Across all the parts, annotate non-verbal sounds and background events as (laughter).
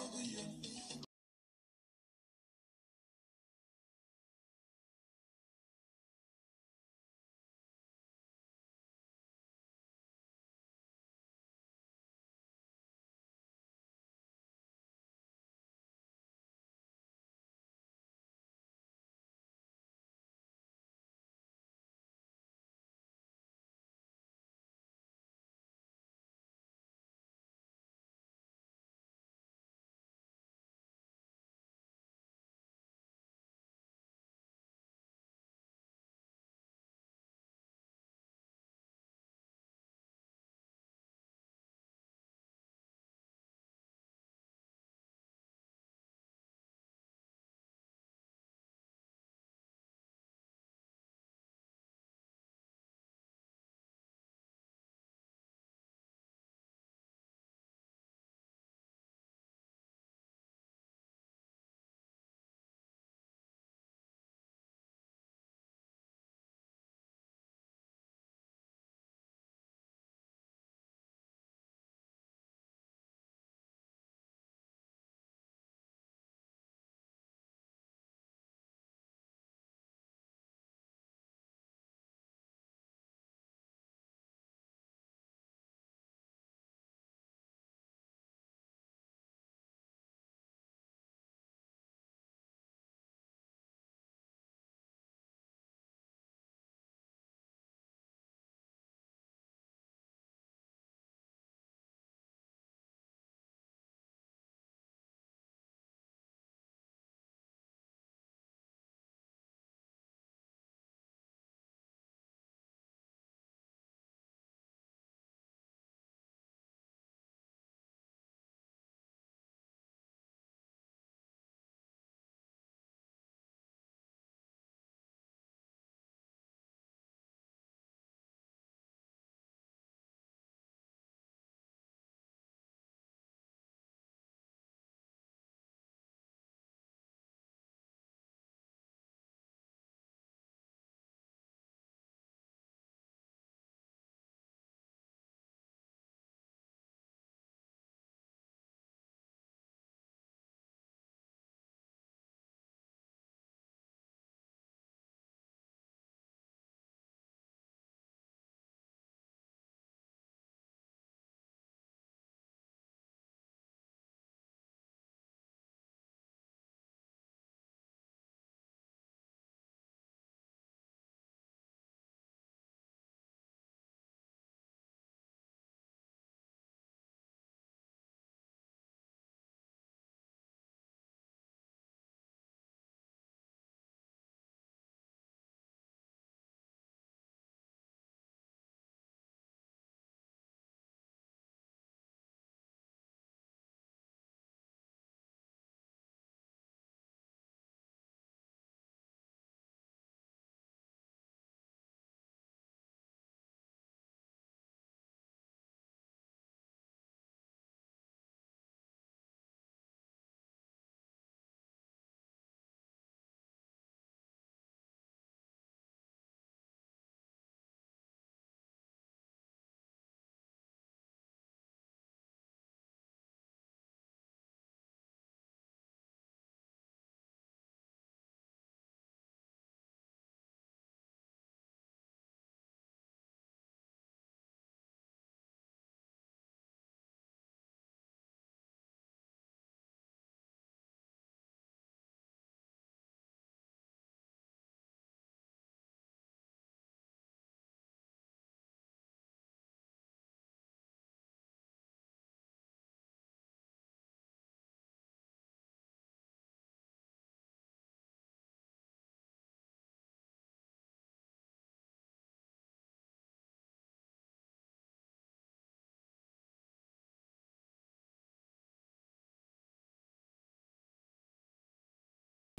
Hallelujah.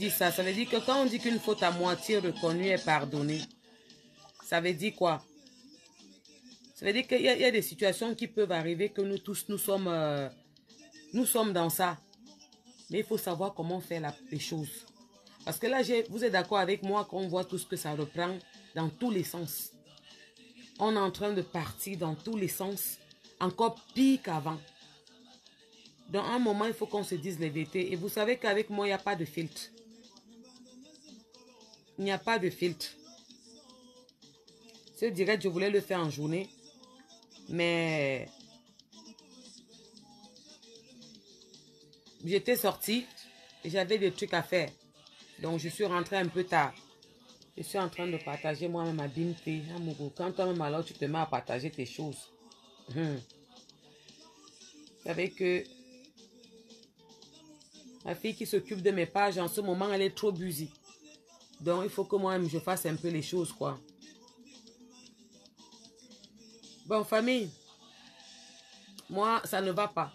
Ça, ça veut dire que quand on dit qu'une faute à moitié reconnue est pardonnée, ça veut dire quoi? Ça veut dire qu'il y, a des situations qui peuvent arriver que nous tous, nous sommes, euh, nous sommes dans ça. Mais il faut savoir comment faire les choses. Parce que là, vous êtes d'accord avec moi qu'on voit tout ce que ça reprend dans tous les sens. On est en train de partir dans tous les sens, encore pire qu'avant. Dans un moment, il faut qu'on se dise les vérités. Et vous savez qu'avec moi, il n'y a pas de filtre. Il n'y a pas de filtre. Ce direct, je voulais le faire en journée. Mais j'étais sortie et j'avais des trucs à faire. Donc, je suis rentrée un peu tard. Je suis en train de partager moi-même ma bimté. Quand toi-même alors tu te mets à partager tes choses. Hum. Vous savez que ma fille qui s'occupe de mes pages en ce moment, elle est trop busy. Donc, il faut que moi-même je fasse un peu les choses, quoi. Bon, famille, moi, ça ne va pas.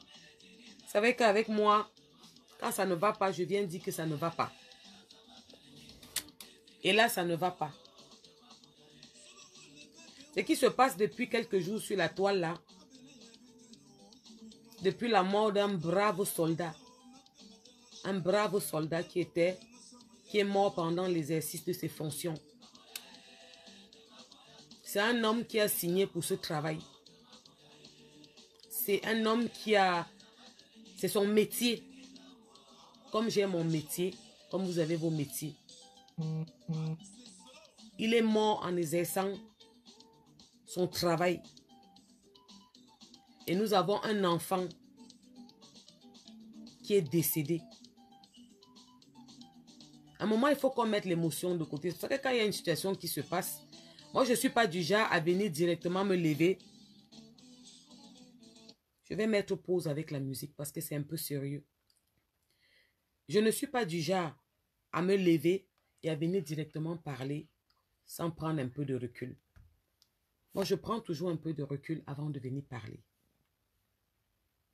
Vous savez qu'avec moi, quand ça ne va pas, je viens dire que ça ne va pas. Et là, ça ne va pas. Ce qui se passe depuis quelques jours sur la toile là, depuis la mort d'un brave soldat, un brave soldat qui était, est mort pendant l'exercice de ses fonctions. C'est un homme qui a signé pour ce travail. C'est un homme qui a, c'est son métier. Comme j'ai mon métier, comme vous avez vos métiers. Il est mort en exerçant son travail. Et nous avons un enfant qui est décédé. À un moment, il faut qu'on mette l'émotion de côté. C'est que quand il y a une situation qui se passe, moi, je ne suis pas du genre à venir directement me lever. Je vais mettre pause avec la musique parce que c'est un peu sérieux. Je ne suis pas du genre à me lever et à venir directement parler sans prendre un peu de recul. Moi, je prends toujours un peu de recul avant de venir parler.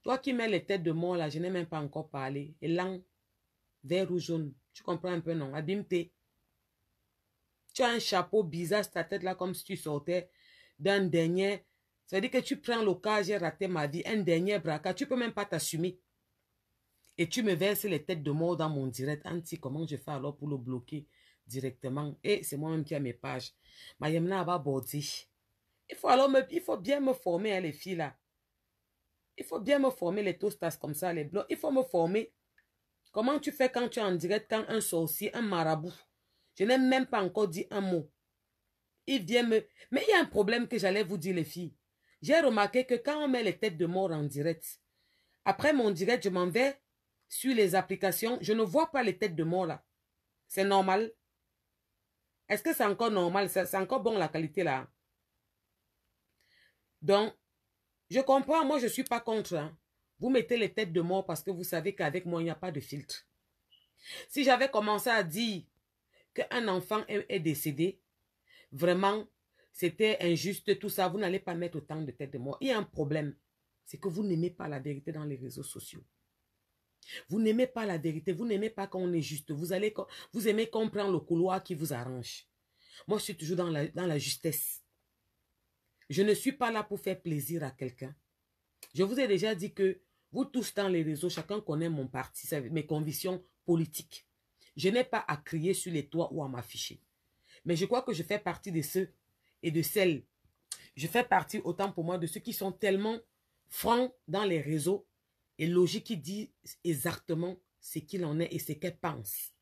Toi qui mets les têtes de mort là, je n'ai même pas encore parlé. Élan, vert ou jaune. Tu comprends un peu, non? Abimté. Tu as un chapeau bizarre sur ta tête là, comme si tu sortais d'un dernier. Ça veut dire que tu prends cas, j'ai raté ma vie, un dernier braquage. Tu peux même pas t'assumer. Et tu me verses les têtes de mort dans mon direct. Anti, comment je fais alors pour le bloquer directement? Et c'est moi-même qui ai mes pages. Mayemna va bordi. Il faut alors me, il faut bien me former, hein, les filles là. Il faut bien me former les toastas comme ça, les blocs. Il faut me former. Comment tu fais quand tu es en direct, quand un sorcier, un marabout, je n'ai même pas encore dit un mot. Il vient me... Mais il y a un problème que j'allais vous dire, les filles. J'ai remarqué que quand on met les têtes de mort en direct, après mon direct, je m'en vais sur les applications, je ne vois pas les têtes de mort là. C'est normal. Est-ce que c'est encore normal? C'est encore bon la qualité là? Donc, je comprends, moi je ne suis pas contre. Hein. Vous mettez les têtes de mort parce que vous savez qu'avec moi, il n'y a pas de filtre. Si j'avais commencé à dire qu'un enfant est, décédé, vraiment, c'était injuste, tout ça, vous n'allez pas mettre autant de têtes de mort. Il y a un problème, c'est que vous n'aimez pas la vérité dans les réseaux sociaux. Vous n'aimez pas la vérité, vous n'aimez pas quand on est juste. Vous, allez, vous aimez comprendre le couloir qui vous arrange. Moi, je suis toujours dans la justesse. Je ne suis pas là pour faire plaisir à quelqu'un. Je vous ai déjà dit que vous tous dans les réseaux, chacun connaît mon parti, mes convictions politiques. Je n'ai pas à crier sur les toits ou à m'afficher. Mais je crois que je fais partie de ceux et de celles. Je fais partie autant pour moi de ceux qui sont tellement francs dans les réseaux et logiques qui disent exactement ce qu'il en est et ce qu'elle pense.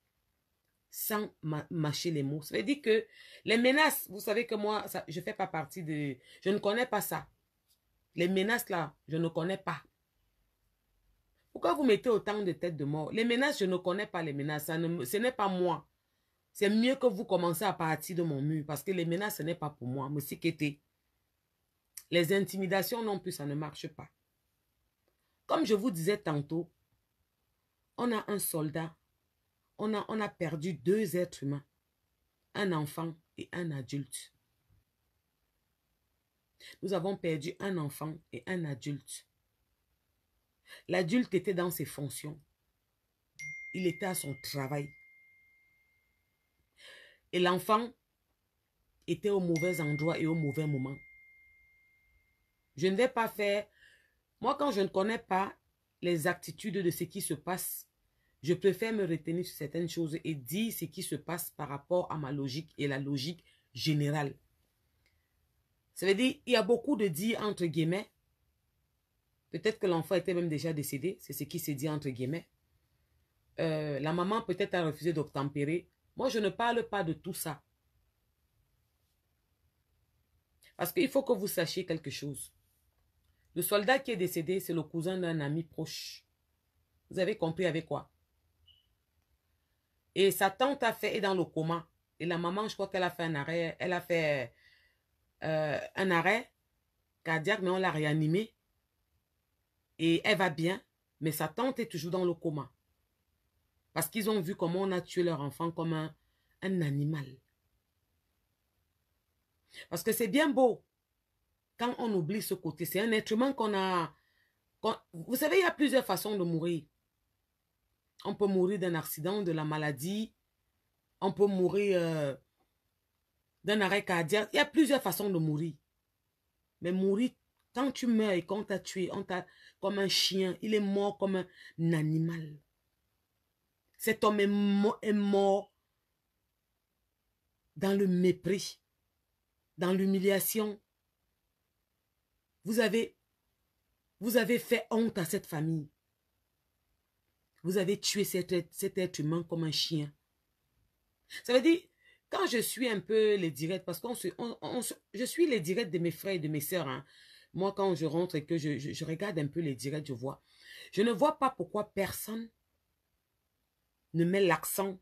Sans mâcher les mots. Ça veut dire que les menaces, vous savez que moi, je ne fais pas partie de... Je ne connais pas ça. Les menaces là, je ne connais pas. Pourquoi vous mettez autant de têtes de mort? Les menaces, je ne connais pas les menaces. ce n'est pas moi. C'est mieux que vous commencez à partir de mon mur. Parce que les menaces, ce n'est pas pour moi. Mais c'est Les intimidations non plus, ça ne marche pas. Comme je vous disais tantôt, on a un soldat. On a, on a perdu deux êtres humains. Un enfant et un adulte. Nous avons perdu un enfant et un adulte. L'adulte était dans ses fonctions. Il était à son travail. Et l'enfant était au mauvais endroit et au mauvais moment. Je ne vais pas faire... Moi, quand je ne connais pas les attitudes de ce qui se passe, je préfère me retenir sur certaines choses et dire ce qui se passe par rapport à ma logique et la logique générale. Ça veut dire, il y a beaucoup de dits entre guillemets Peut-être que l'enfant était même déjà décédé, c'est ce qui s'est dit entre guillemets. Euh, la maman peut-être a refusé d'obtempérer. Moi, je ne parle pas de tout ça. Parce qu'il faut que vous sachiez quelque chose. Le soldat qui est décédé, c'est le cousin d'un ami proche. Vous avez compris avec quoi? Et sa tante a fait, est dans le coma. Et la maman, je crois qu'elle a fait un arrêt, elle a fait euh, un arrêt cardiaque, mais on l'a réanimée. Et elle va bien, mais sa tante est toujours dans le coma. Parce qu'ils ont vu comment on a tué leur enfant comme un, animal. Parce que c'est bien beau quand on oublie ce côté. C'est un être humain qu'on a... vous savez, il y a plusieurs façons de mourir. On peut mourir d'un accident, de la maladie. On peut mourir euh, d'un arrêt cardiaque. Il y a plusieurs façons de mourir. Mais mourir, quand tu meurs et qu'on t'a tué, on t'a comme un chien. Il est mort comme un animal. Cet homme est mort dans le mépris, dans l'humiliation, vous avez, vous avez fait honte à cette famille. Vous avez tué cet, être humain comme un chien. Ça veut dire, quand je suis un peu les directs, parce que je suis les directs de mes frères et de mes sœurs. Hein. Moi, quand je rentre et que je, regarde un peu les directs, je vois. Je ne vois pas pourquoi personne ne met l'accent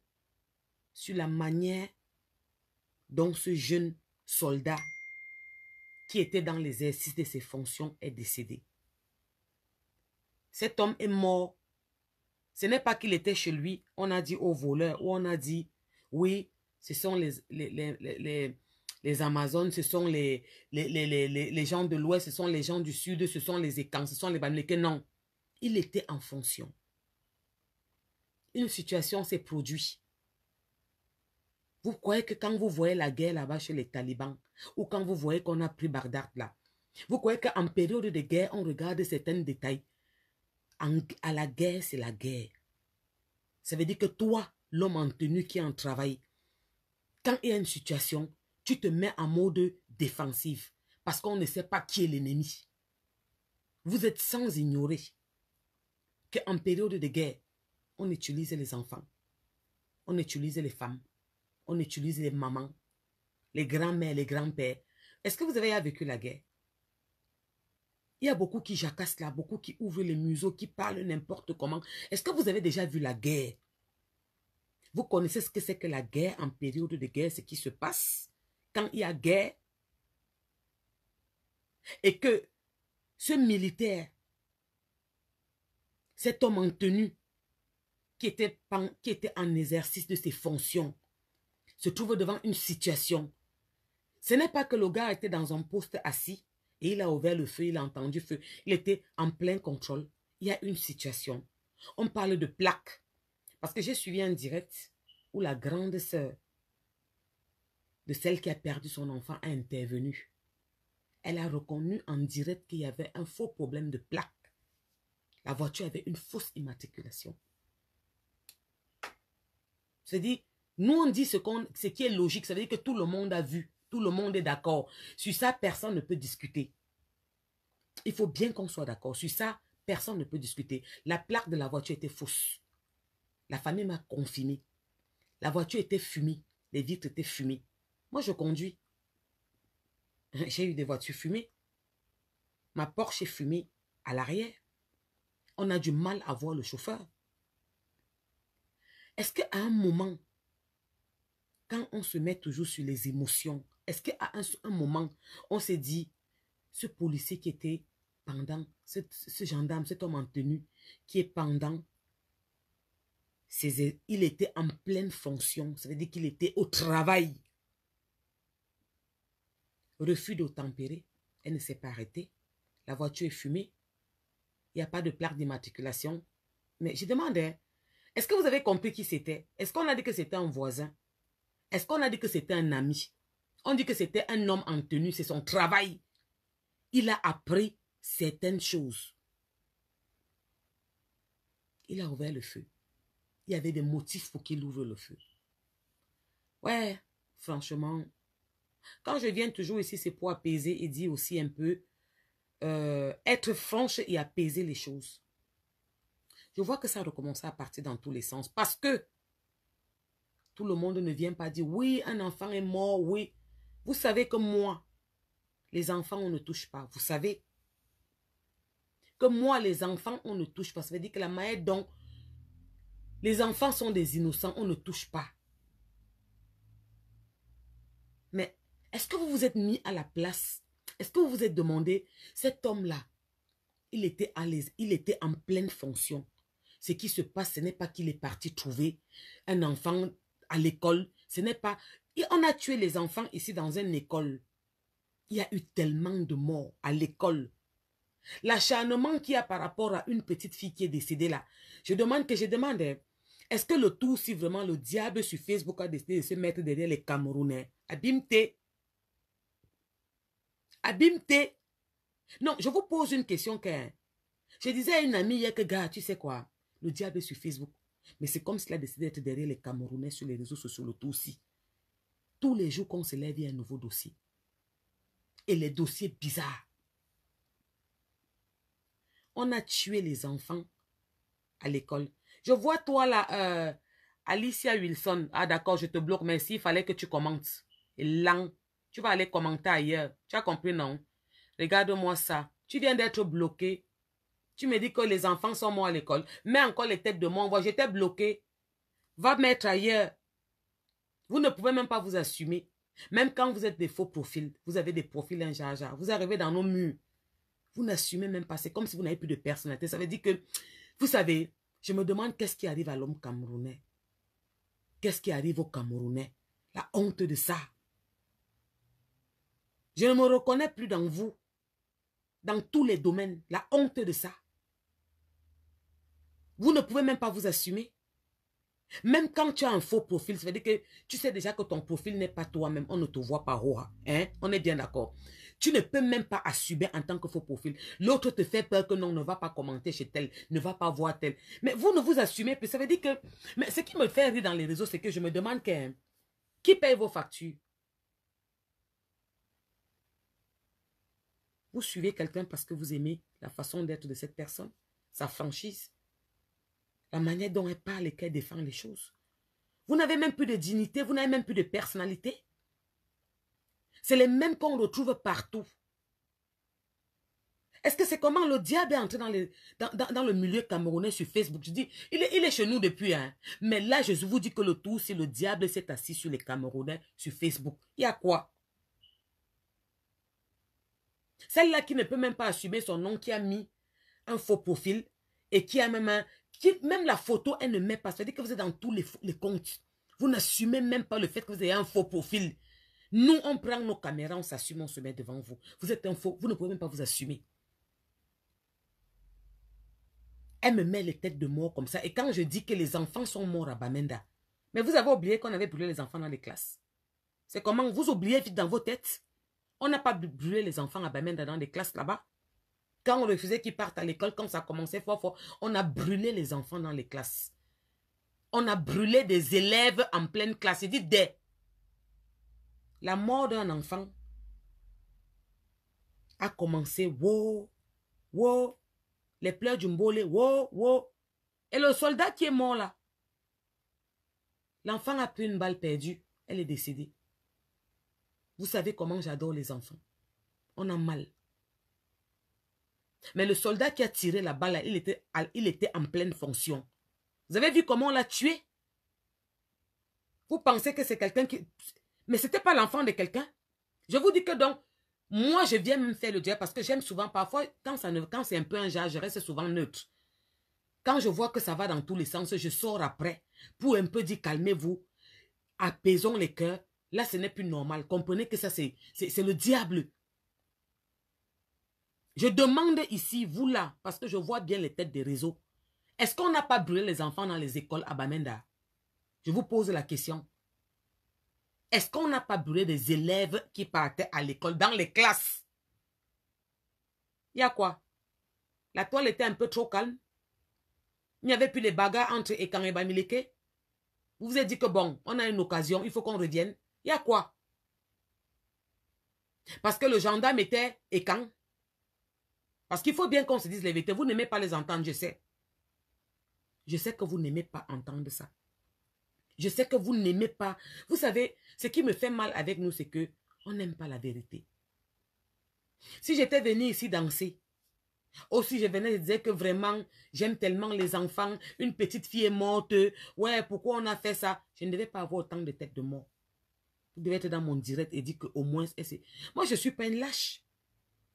sur la manière dont ce jeune soldat qui était dans l'exercice de ses fonctions est décédé. Cet homme est mort. Ce n'est pas qu'il était chez lui, on a dit au voleur, ou on a dit, oui, ce sont les, Amazones, ce sont les, les, gens de l'Ouest, ce sont les gens du Sud, ce sont les Écans, ce sont les Bamileke. Non, il était en fonction. Une situation s'est produite. Vous croyez que quand vous voyez la guerre là-bas chez les talibans, ou quand vous voyez qu'on a pris Bagdad là, vous croyez qu'en période de guerre, on regarde certains détails? à la guerre, c'est la guerre. Ça veut dire que toi, l'homme en tenue qui est en travail, quand il y a une situation, tu te mets en mode défensif parce qu'on ne sait pas qui est l'ennemi. Vous êtes sans ignorer qu'en période de guerre, on utilise les enfants, on utilise les femmes, on utilise les mamans, les grands-mères, les grands-pères. Est-ce que vous avez vécu la guerre? Il y a beaucoup qui jacassent là, beaucoup qui ouvrent les museaux, qui parlent n'importe comment. Est-ce que vous avez déjà vu la guerre? Vous connaissez ce que c'est que la guerre en période de guerre, ce qui se passe? Il y a guerre? Et que ce militaire, cet homme en tenue, qui était, qui était en exercice de ses fonctions, se trouve devant une situation. Ce n'est pas que le gars était dans un poste assis et il a ouvert le feu, il a entendu feu. Il était en plein contrôle. Il y a une situation. On parle de plaque. Parce que j'ai suivi un direct où la grande sœur de celle qui a perdu son enfant a intervenu. Elle a reconnu en direct qu'il y avait un faux problème de plaque. La voiture avait une fausse immatriculation. C'est dit, nous, on dit ce, ce qui est logique. Ça veut dire que tout le monde a vu. Tout le monde est d'accord. Sur ça, personne ne peut discuter. Il faut bien qu'on soit d'accord. Sur ça, personne ne peut discuter. La plaque de la voiture était fausse. La famille m'a confiné. La voiture était fumée. Les vitres étaient fumées. Moi, je conduis. (laughs) J'ai eu des voitures fumées. Ma Porsche est fumée à l'arrière. On a du mal à voir le chauffeur. Est-ce qu'à un moment, quand on se met toujours sur les émotions, est-ce qu'à un, un, moment, on s'est dit, ce policier qui était pendant, ce, gendarme, cet homme en tenue, qui est pendant, il était en pleine fonction, ça veut dire qu'il était au travail. Refus tempérer, elle ne s'est pas arrêtée. La voiture est fumée. Il n'y a pas de plaque d'immatriculation. Mais je demandais, est-ce que vous avez compris qui c'était? Est-ce qu'on a dit que c'était un voisin? Est-ce qu'on a dit que c'était un ami? On dit que c'était un homme en tenue, c'est son travail. Il a appris certaines choses. Il a ouvert le feu. Il y avait des motifs pour qu'il ouvre le feu. Ouais, franchement, quand je viens toujours ici, c'est pour apaiser et dire aussi un peu euh, être franche et apaiser les choses. Je vois que ça recommence à partir dans tous les sens parce que tout le monde ne vient pas dire oui, un enfant est mort, oui. Vous savez que moi, les enfants, on ne touche pas. Vous savez que moi, les enfants, on ne touche pas. Ça veut dire que la manière dont les enfants sont des innocents, on ne touche pas. Mais est-ce que vous vous êtes mis à la place? Est-ce que vous vous êtes demandé, cet homme-là, il était à l'aise, il était en pleine fonction. Ce qui se passe, ce n'est pas qu'il est parti trouver un enfant à l'école. Ce n'est pas... On a tué les enfants ici dans une école. Il y a eu tellement de morts à l'école. L'acharnement qu'il y a par rapport à une petite fille qui est décédée là. Je demande que je demande, est-ce que le tout, si vraiment le diable sur Facebook a décidé de se mettre derrière les Camerounais, Abimte. Non, je vous pose une question que je disais à une amie hier que, gars, tu sais quoi, le diable est sur Facebook. Mais c'est comme s'il a décidé d'être derrière les Camerounais sur les réseaux sociaux, le tout aussi. Tous les jours qu'on se lève, il y a un nouveau dossier. Et les dossiers bizarres. On a tué les enfants à l'école. Je vois toi là, euh, Alicia Wilson. Ah d'accord, je te bloque, mais s'il fallait que tu commentes. Là, tu vas aller commenter ailleurs. Tu as compris, non? Regarde-moi ça. Tu viens d'être bloqué. Tu me dis que les enfants sont morts à l'école. Mets encore les têtes de moi. J'étais bloqué. Va mettre ailleurs. Vous ne pouvez même pas vous assumer. Même quand vous êtes des faux profils, vous avez des profils un jar, Vous arrivez dans nos murs. Vous n'assumez même pas. C'est comme si vous n'avez plus de personnalité. Ça veut dire que, vous savez, je me demande qu'est-ce qui arrive à l'homme camerounais. Qu'est-ce qui arrive aux Camerounais? La honte de ça. Je ne me reconnais plus dans vous. Dans tous les domaines. La honte de ça. Vous ne pouvez même pas vous assumer. Même quand tu as un faux profil, ça veut dire que tu sais déjà que ton profil n'est pas toi-même. On ne te voit pas. Hein? On est bien d'accord. Tu ne peux même pas assumer en tant que faux profil. L'autre te fait peur que non, ne va pas commenter chez tel, ne va pas voir tel. Mais vous ne vous assumez plus. Ça veut dire que... Mais ce qui me fait rire dans les réseaux, c'est que je me demande qui paye vos factures? Vous suivez quelqu'un parce que vous aimez la façon d'être de cette personne, sa franchise, la manière dont elle parle et qu'elle défend les choses. Vous n'avez même plus de dignité, vous n'avez même plus de personnalité. C'est les mêmes qu'on retrouve partout. Est-ce que c'est comment le diable est entré dans, dans, le milieu camerounais sur Facebook? Je dis, il est, chez nous depuis. Hein. Mais là, je vous dis que le tout, c'est le diable s'est assis sur les Camerounais sur Facebook. Il y a quoi? Celle-là qui ne peut même pas assumer son nom, qui a mis un faux profil et qui a même un, qui, même la photo, elle ne met pas. Ça veut dire que vous êtes dans tous les, les comptes. Vous n'assumez même pas le fait que vous ayez un faux profil. Nous, on prend nos caméras, on s'assume, on se met devant vous. Vous êtes un faux, vous ne pouvez même pas vous assumer. Elle me met les têtes de mort comme ça. Et quand je dis que les enfants sont morts à Bamenda, mais vous avez oublié qu'on avait brûlé les enfants dans les classes. C'est comment vous oubliez vite dans vos têtes? On n'a pas brûlé les enfants à Bamenda dans les classes là-bas. Quand on refusait qu'ils partent à l'école, quand ça commençait fort fort, on a brûlé les enfants dans les classes. On a brûlé des élèves en pleine classe. Il dit des. La mort d'un enfant a commencé, wow, wow, les pleurs du mbolé, wow, wow. Et le soldat qui est mort là, l'enfant a pris une balle perdue, elle est décédée. Vous savez comment j'adore les enfants. On a mal. Mais le soldat qui a tiré la balle, il était, il était en pleine fonction. Vous avez vu comment on l'a tué? Vous pensez que c'est quelqu'un qui... Mais ce n'était pas l'enfant de quelqu'un. Je vous dis que donc, moi, je viens même faire le diable parce que j'aime souvent, parfois, quand, quand c'est un peu un genre, je reste souvent neutre. Quand je vois que ça va dans tous les sens, je sors après pour un peu dire calmez-vous, apaisons les cœurs. Là, ce n'est plus normal. Comprenez que ça, c'est le diable. Je demande ici, vous là, parce que je vois bien les têtes des réseaux. Est-ce qu'on n'a pas brûlé les enfants dans les écoles à Bamenda? Je vous pose la question. Est-ce qu'on n'a pas brûlé des élèves qui partaient à l'école, dans les classes? Il y a quoi? La toile était un peu trop calme. Il n'y avait plus les bagarres entre Ekan et Bamileke. Vous vous êtes dit que bon, on a une occasion, il faut qu'on revienne. Y a quoi? Parce que le gendarme était Ekan. Parce qu'il faut bien qu'on se dise la vérité. Vous n'aimez pas les entendre, je sais. Je sais que vous n'aimez pas entendre ça. Je sais que vous n'aimez pas. Vous savez, ce qui me fait mal avec nous, c'est que on n'aime pas la vérité. Si j'étais venu ici danser, aussi je venais dire que vraiment, j'aime tellement les enfants, une petite fille est morte, ouais, pourquoi on a fait ça? Je ne devais pas avoir autant de têtes de mort. Devez être dans mon direct et dire qu'au moins, moi je ne suis pas une lâche.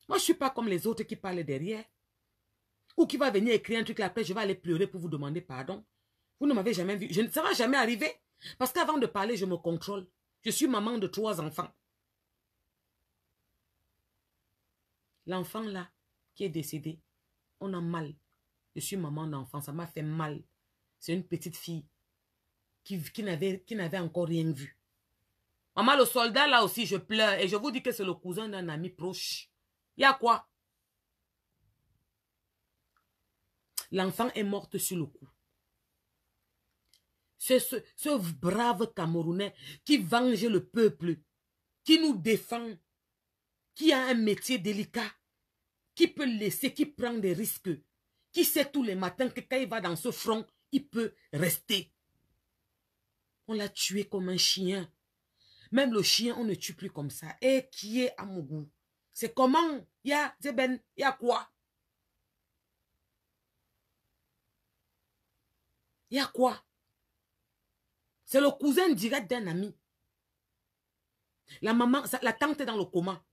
Moi je ne suis pas comme les autres qui parlent derrière. Ou qui va venir écrire un truc après je vais aller pleurer pour vous demander pardon. Vous ne m'avez jamais vu. Je, ça ne va jamais arriver. Parce qu'avant de parler, je me contrôle. Je suis maman de trois enfants. L'enfant là, qui est décédé, on a mal. Je suis maman d'enfant, ça m'a fait mal. C'est une petite fille qui, qui n'avait encore rien vu. Maman, le soldat là aussi, je pleure. Et je vous dis que c'est le cousin d'un ami proche. Il y a quoi? L'enfant est morte sur le coup. C'est ce, ce, brave Camerounais qui venge le peuple, qui nous défend, qui a un métier délicat, qui peut laisser, qui prend des risques, qui sait tous les matins que quand il va dans ce front, il peut rester. On l'a tué comme un chien. Même le chien, on ne tue plus comme ça. Et qui est à C'est comment? Il y a, il y a quoi? Il y a quoi? C'est le cousin direct d'un ami. La maman, la tante est dans le coma.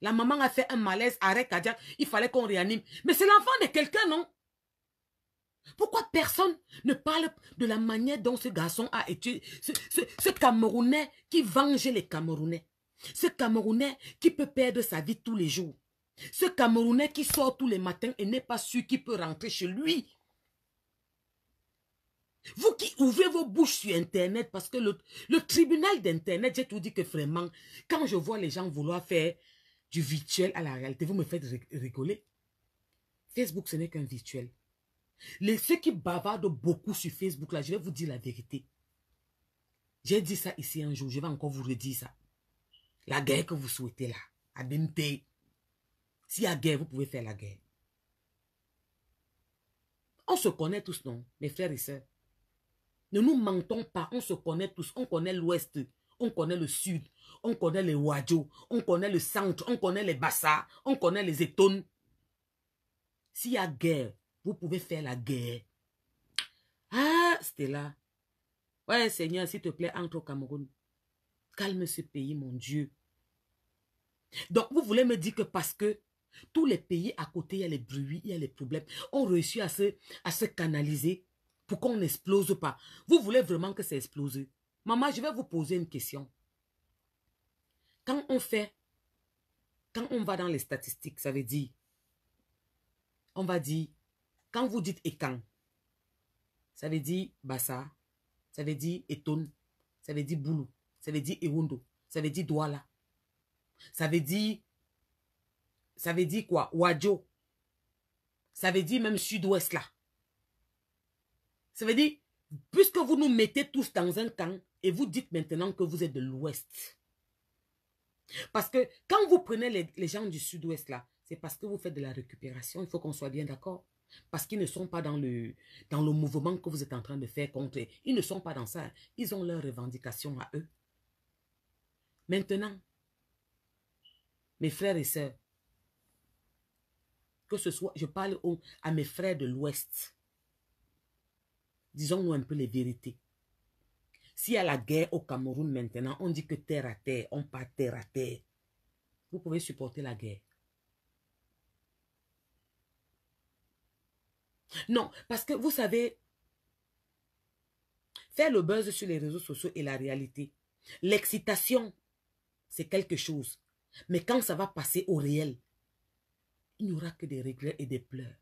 La maman a fait un malaise, arrêt cardiaque, il fallait qu'on réanime. Mais c'est l'enfant de quelqu'un, non? Pourquoi personne ne parle de la manière dont ce garçon a été, ce, ce Camerounais qui venge les Camerounais, ce Camerounais qui peut perdre sa vie tous les jours, ce Camerounais qui sort tous les matins et n'est pas sûr qu'il peut rentrer chez lui vous qui ouvrez vos bouches sur Internet, parce que le, le tribunal d'Internet, j'ai tout dit que vraiment, quand je vois les gens vouloir faire du virtuel à la réalité, vous me faites rigoler. Facebook, ce n'est qu'un virtuel. Les, ceux qui bavardent beaucoup sur Facebook, là, je vais vous dire la vérité. J'ai dit ça ici un jour, je vais encore vous redire ça. La guerre que vous souhaitez là, à S'il y a guerre, vous pouvez faire la guerre. On se connaît tous, non, mes frères et sœurs? Ne nous mentons pas, on se connaît tous. On connaît l'ouest, on connaît le sud, on connaît les Wadjo, on connaît le centre, on connaît les Bassa, on connaît les Étones. S'il y a guerre, vous pouvez faire la guerre. Ah, Stella. Ouais, Seigneur, s'il te plaît, entre au Cameroun. Calme ce pays, mon Dieu. Donc, vous voulez me dire que parce que tous les pays à côté, il y a les bruits, il y a les problèmes, on réussit à se, à se canaliser pour qu'on n'explose pas. Vous voulez vraiment que ça explose? Maman, je vais vous poser une question. Quand on fait, quand on va dans les statistiques, ça veut dire, on va dire, quand vous dites Ekan, ça veut dire Bassa, ça veut dire Eton, ça veut dire Boulou, ça veut dire Ewondo, ça veut dire Douala, ça veut dire, ça veut dire quoi? Wadjo, ça veut dire même sud-ouest là. Ça veut dire, puisque vous nous mettez tous dans un camp et vous dites maintenant que vous êtes de l'ouest. Parce que quand vous prenez les, gens du sud-ouest là, c'est parce que vous faites de la récupération. Il faut qu'on soit bien d'accord. Parce qu'ils ne sont pas dans le, dans le mouvement que vous êtes en train de faire contre. Ils ne sont pas dans ça. Ils ont leurs revendications à eux. Maintenant, mes frères et sœurs, que ce soit, je parle à mes frères de l'Ouest. Disons-nous un peu les vérités. S'il y a la guerre au Cameroun maintenant, on dit que terre à terre, on part terre à terre. Vous pouvez supporter la guerre. Non, parce que vous savez, faire le buzz sur les réseaux sociaux est la réalité. L'excitation, c'est quelque chose. Mais quand ça va passer au réel, il n'y aura que des regrets et des pleurs.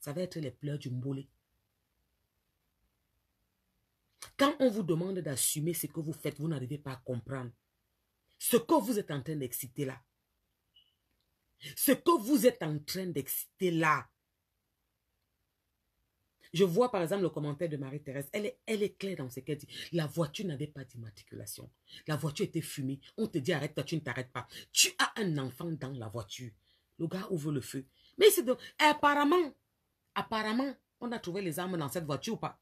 Ça va être les pleurs du mbolé. Quand on vous demande d'assumer ce que vous faites, vous n'arrivez pas à comprendre. Ce que vous êtes en train d'exciter là. Ce que vous êtes en train d'exciter là. Je vois par exemple le commentaire de Marie-Thérèse. Elle est, claire dans ce qu'elle dit. La voiture n'avait pas d'immatriculation. La voiture était fumée. On te dit arrête, toi tu ne t'arrêtes pas. Tu as un enfant dans la voiture. Le gars ouvre le feu. Mais c'est de... apparemment, apparemment, on a trouvé les armes dans cette voiture ou pas?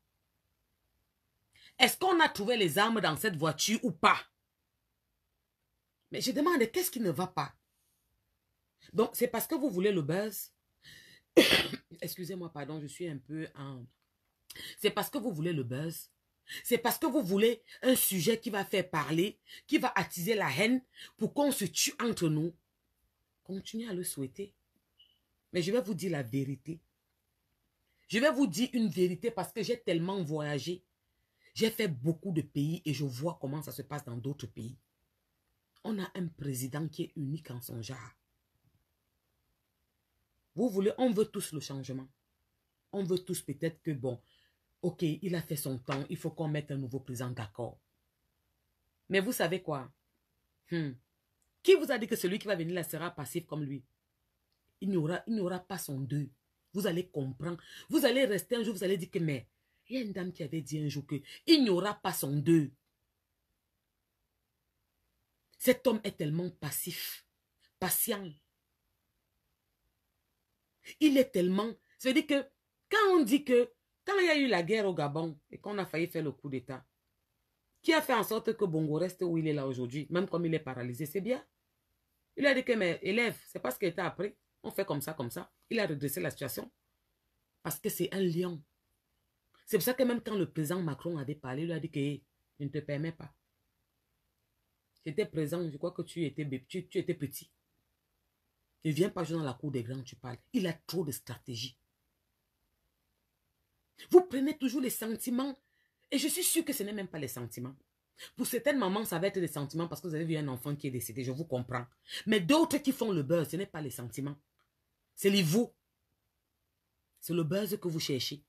Est-ce qu'on a trouvé les armes dans cette voiture ou pas? Mais je demande, qu'est-ce qui ne va pas? Donc, c'est parce que vous voulez le buzz? (coughs) Excusez-moi, pardon, je suis un peu en... C'est parce que vous voulez le buzz. C'est parce que vous voulez un sujet qui va faire parler, qui va attiser la haine pour qu'on se tue entre nous. Continuez à le souhaiter. Mais je vais vous dire la vérité. Je vais vous dire une vérité parce que j'ai tellement voyagé. J'ai fait beaucoup de pays et je vois comment ça se passe dans d'autres pays. On a un président qui est unique en son genre. Vous voulez, on veut tous le changement. On veut tous peut-être que, bon, ok, il a fait son temps, il faut qu'on mette un nouveau président d'accord. Mais vous savez quoi? Hmm. Qui vous a dit que celui qui va venir là sera passif comme lui? Il n'y aura, aura pas son deux. Vous allez comprendre. Vous allez rester un jour, vous allez dire que, mais, il y a une dame qui avait dit un jour que il n'y aura pas son deux. Cet homme est tellement passif, patient. Il est tellement... Ça veut dire que quand on dit que quand il y a eu la guerre au Gabon et qu'on a failli faire le coup d'État, qui a fait en sorte que Bongo reste où il est là aujourd'hui, même comme il est paralysé, c'est bien. Il a dit que mes élèves, c'est pas ce qui était après. On fait comme ça, comme ça. Il a redressé la situation. Parce que c'est un lion. C'est pour ça que même quand le président Macron avait parlé, il a dit que je ne te permets pas. J'étais présent, je crois que tu étais petit. Ne viens pas jouer dans la cour des grands, tu parles. Il a trop de stratégie. Vous prenez toujours les sentiments. Et je suis sûre que ce n'est même pas les sentiments. Pour certaines mamans, ça va être des sentiments parce que vous avez vu un enfant qui est décédé, je vous comprends. Mais d'autres qui font le buzz, ce n'est pas les sentiments. C'est les vous. C'est le buzz que vous cherchez.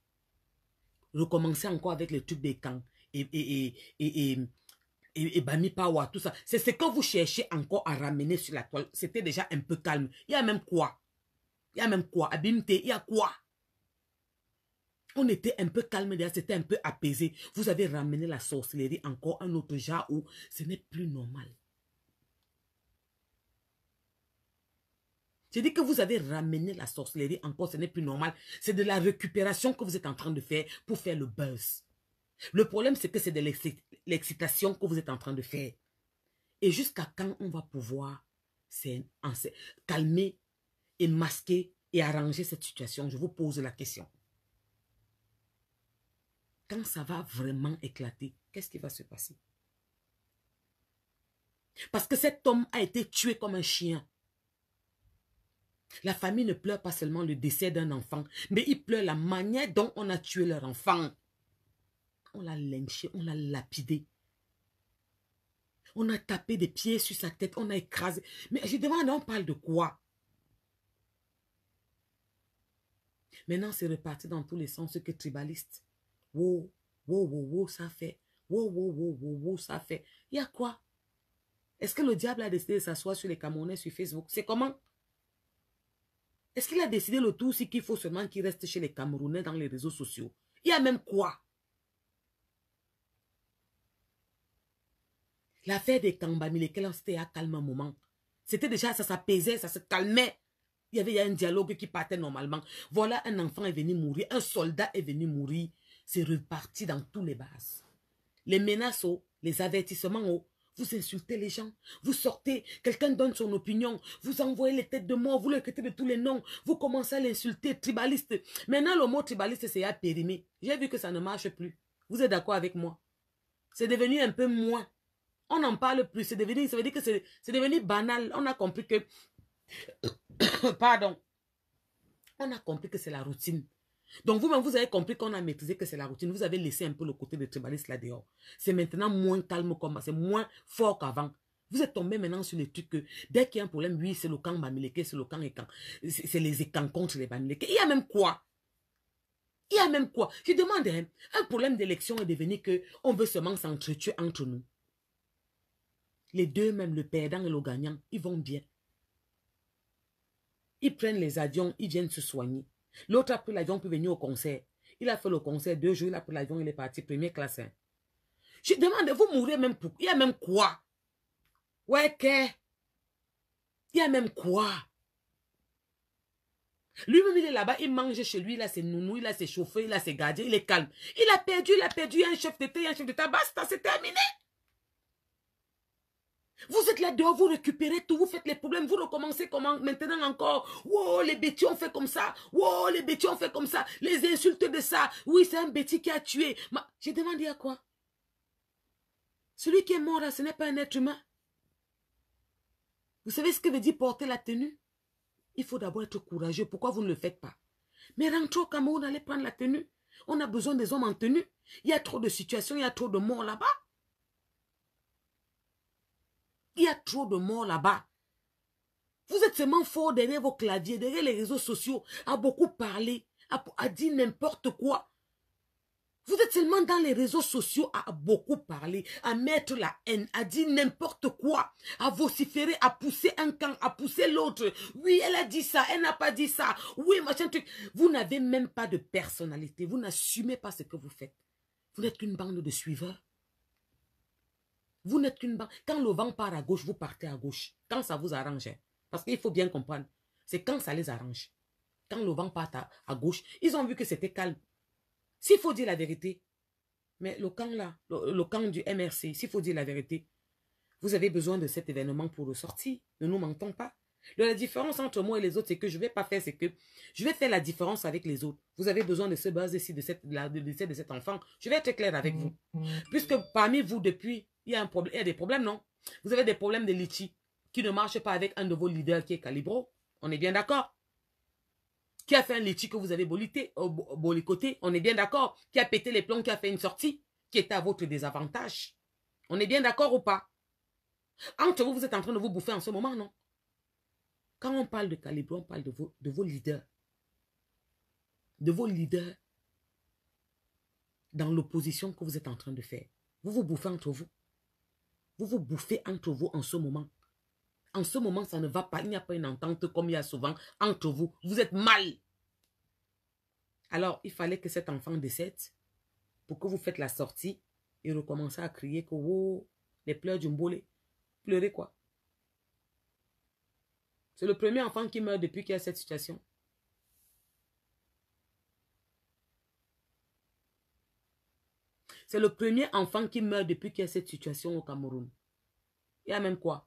Recommencez encore avec le truc des camps et, et, Bami Pawa, tout ça. C'est ce que vous cherchez encore à ramener sur la toile. C'était déjà un peu calme. Il y a même quoi? Il y a même quoi? Abimte, il y a quoi? On était un peu calme c'était un peu apaisé. Vous avez ramené la sorcellerie encore un autre genre où ce n'est plus normal. J'ai dit que vous avez ramené la sorcellerie encore, ce n'est plus normal. C'est de la récupération que vous êtes en train de faire pour faire le buzz. Le problème, c'est que c'est de l'excitation que vous êtes en train de faire. Et jusqu'à quand on va pouvoir calmer et masquer et arranger cette situation? Je vous pose la question quand ça va vraiment éclater, qu'est-ce qui va se passer? Parce que cet homme a été tué comme un chien. La famille ne pleure pas seulement le décès d'un enfant, mais il pleure la manière dont on a tué leur enfant. On l'a lynché, on l'a lapidé. On a tapé des pieds sur sa tête, on a écrasé. Mais je demande, on parle de quoi? Maintenant, c'est reparti dans tous les sens que tribaliste. Wow, wow, wow, wow, ça fait. Wow, wow, wow, wow, wow, ça fait. Il y a quoi? Est-ce que le diable a décidé de s'asseoir sur les Camerounais sur Facebook? C'est comment? Est-ce qu'il a décidé le tout si qu'il faut seulement qu'il reste chez les Camerounais dans les réseaux sociaux? Il y a même quoi? L'affaire des Kambami, lesquels c'était à calme un moment. C'était déjà, ça s'apaisait, ça se calmait. Il y avait un dialogue qui partait normalement. Voilà, un enfant est venu mourir, un soldat est venu mourir c'est reparti dans tous les bases. Les menaces, les avertissements, vous insultez les gens, vous sortez, quelqu'un donne son opinion, vous envoyez les têtes de mort, vous le quittez de tous les noms, vous commencez à l'insulter, tribaliste. Maintenant, le mot tribaliste, c'est à périmé. J'ai vu que ça ne marche plus. Vous êtes d'accord avec moi? C'est devenu un peu moins. On n'en parle plus. C'est devenu, ça veut dire que c'est devenu banal. On a compris que... (coughs) Pardon. On a compris que c'est la routine. Donc vous-même, vous avez compris qu'on a maîtrisé que c'est la routine. Vous avez laissé un peu le côté de tribaliste là dehors. C'est maintenant moins calme comme c'est moins fort qu'avant. Vous êtes tombé maintenant sur les trucs que dès qu'il y a un problème, oui, c'est le camp Bamileke, c'est le camp Ekan. C'est les Ekan contre les Bamileke. Il y a même quoi? Il y a même quoi? Je demande, hein, un problème d'élection est devenu que on veut seulement s'entretuer entre nous. Les deux, même le perdant et le gagnant, ils vont bien. Ils prennent les avions, ils viennent se soigner. L'autre a pris l'avion pour venir au concert. Il a fait le concert deux jours, il a pris l'avion, il est parti, première classe. Je demande, vous mourrez même pour... Il y a même quoi? Ouais, que... Il y a même quoi? Lui-même, il est là-bas, il mange chez lui, il a ses nounous, il a ses chauffeurs, il a ses gardiens, il est calme. Il a perdu, il a perdu un chef d'État, un chef d'État, basta, c'est terminé. Vous êtes là dehors, vous récupérez tout, vous faites les problèmes, vous recommencez comment maintenant encore. Wow, les bêtis ont fait comme ça. Wow, les bêtis ont fait comme ça. Les insultes de ça. Oui, c'est un bêtis qui a tué. J'ai demandé à quoi? Celui qui est mort là, ce n'est pas un être humain. Vous savez ce que veut dire porter la tenue? Il faut d'abord être courageux. Pourquoi vous ne le faites pas? Mais rentrez au Cameroun, allez prendre la tenue. On a besoin des hommes en tenue. Il y a trop de situations, il y a trop de morts là-bas. Il y a trop de morts là-bas. Vous êtes seulement fort derrière vos claviers, derrière les réseaux sociaux, à beaucoup parler, à, dire n'importe quoi. Vous êtes seulement dans les réseaux sociaux à beaucoup parler, à mettre la haine, à dire n'importe quoi, à vociférer, à pousser un camp, à pousser l'autre. Oui, elle a dit ça, elle n'a pas dit ça. Oui, machin truc. Vous n'avez même pas de personnalité. Vous n'assumez pas ce que vous faites. Vous n'êtes qu'une bande de suiveurs. Vous n'êtes qu'une bande. Quand le vent part à gauche, vous partez à gauche. Quand ça vous arrange. Hein. Parce qu'il faut bien comprendre. C'est quand ça les arrange. Quand le vent part à, gauche, ils ont vu que c'était calme. S'il faut dire la vérité, mais le camp là, le, camp du MRC, s'il faut dire la vérité, vous avez besoin de cet événement pour ressortir. Ne nous mentons pas. La différence entre moi et les autres, c'est que je ne vais pas faire, c'est que je vais faire la différence avec les autres. Vous avez besoin de ce base ici, de, cette, de, de, de cet enfant. Je vais être clair avec vous. Mm, mm. Puisque parmi vous, depuis il y a, un il y a des problèmes, non? Vous avez des problèmes de litchi qui ne marchent pas avec un de vos leaders qui est Calibro. On est bien d'accord? Qui a fait un litchi que vous avez bolité, euh, bolicoté On est bien d'accord? Qui a pété les plombs, qui a fait une sortie qui était à votre désavantage On est bien d'accord ou pas? Entre vous, vous êtes en train de vous bouffer en ce moment, non? Quand on parle de Calibro, on parle de vos, de vos leaders. De vos leaders dans l'opposition que vous êtes en train de faire. Vous vous bouffez entre vous. Vous vous bouffez entre vous en ce moment. En ce moment, ça ne va pas. Il n'y a pas une entente comme il y a souvent entre vous. Vous êtes mal. Alors, il fallait que cet enfant décède pour que vous faites la sortie et recommencez à crier que oh, les pleurs du mbolé. Pleurez quoi? C'est le premier enfant qui meurt depuis qu'il y a cette situation. C'est le premier enfant qui meurt depuis qu'il y a cette situation au Cameroun. Il y a même quoi?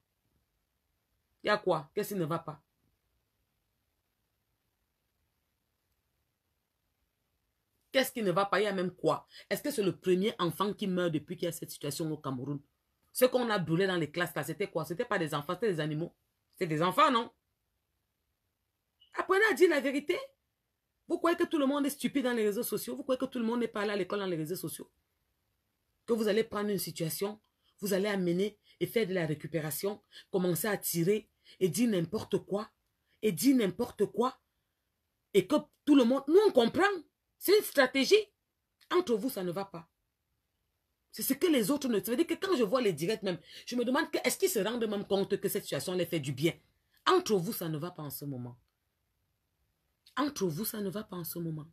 Il y a quoi? Qu'est-ce qui ne va pas? Qu'est-ce qui ne va pas? Il y a même quoi? Est-ce que c'est le premier enfant qui meurt depuis qu'il y a cette situation au Cameroun? Ce qu'on a brûlé dans les classes c'était quoi? C'était pas des enfants, c'était des animaux. C'est des enfants, non? Apprenez à dire la vérité. Vous croyez que tout le monde est stupide dans les réseaux sociaux? Vous croyez que tout le monde n'est pas là à l'école dans les réseaux sociaux? Que vous allez prendre une situation, vous allez amener et faire de la récupération, commencer à tirer et dire n'importe quoi, et dire n'importe quoi, et que tout le monde, nous on comprend, c'est une stratégie. Entre vous, ça ne va pas. C'est ce que les autres ne... Ça veut dire que quand je vois les directs même, je me demande est-ce qu'ils se rendent même compte que cette situation les fait du bien. Entre vous, ça ne va pas en ce moment. Entre vous, ça ne va pas en ce moment.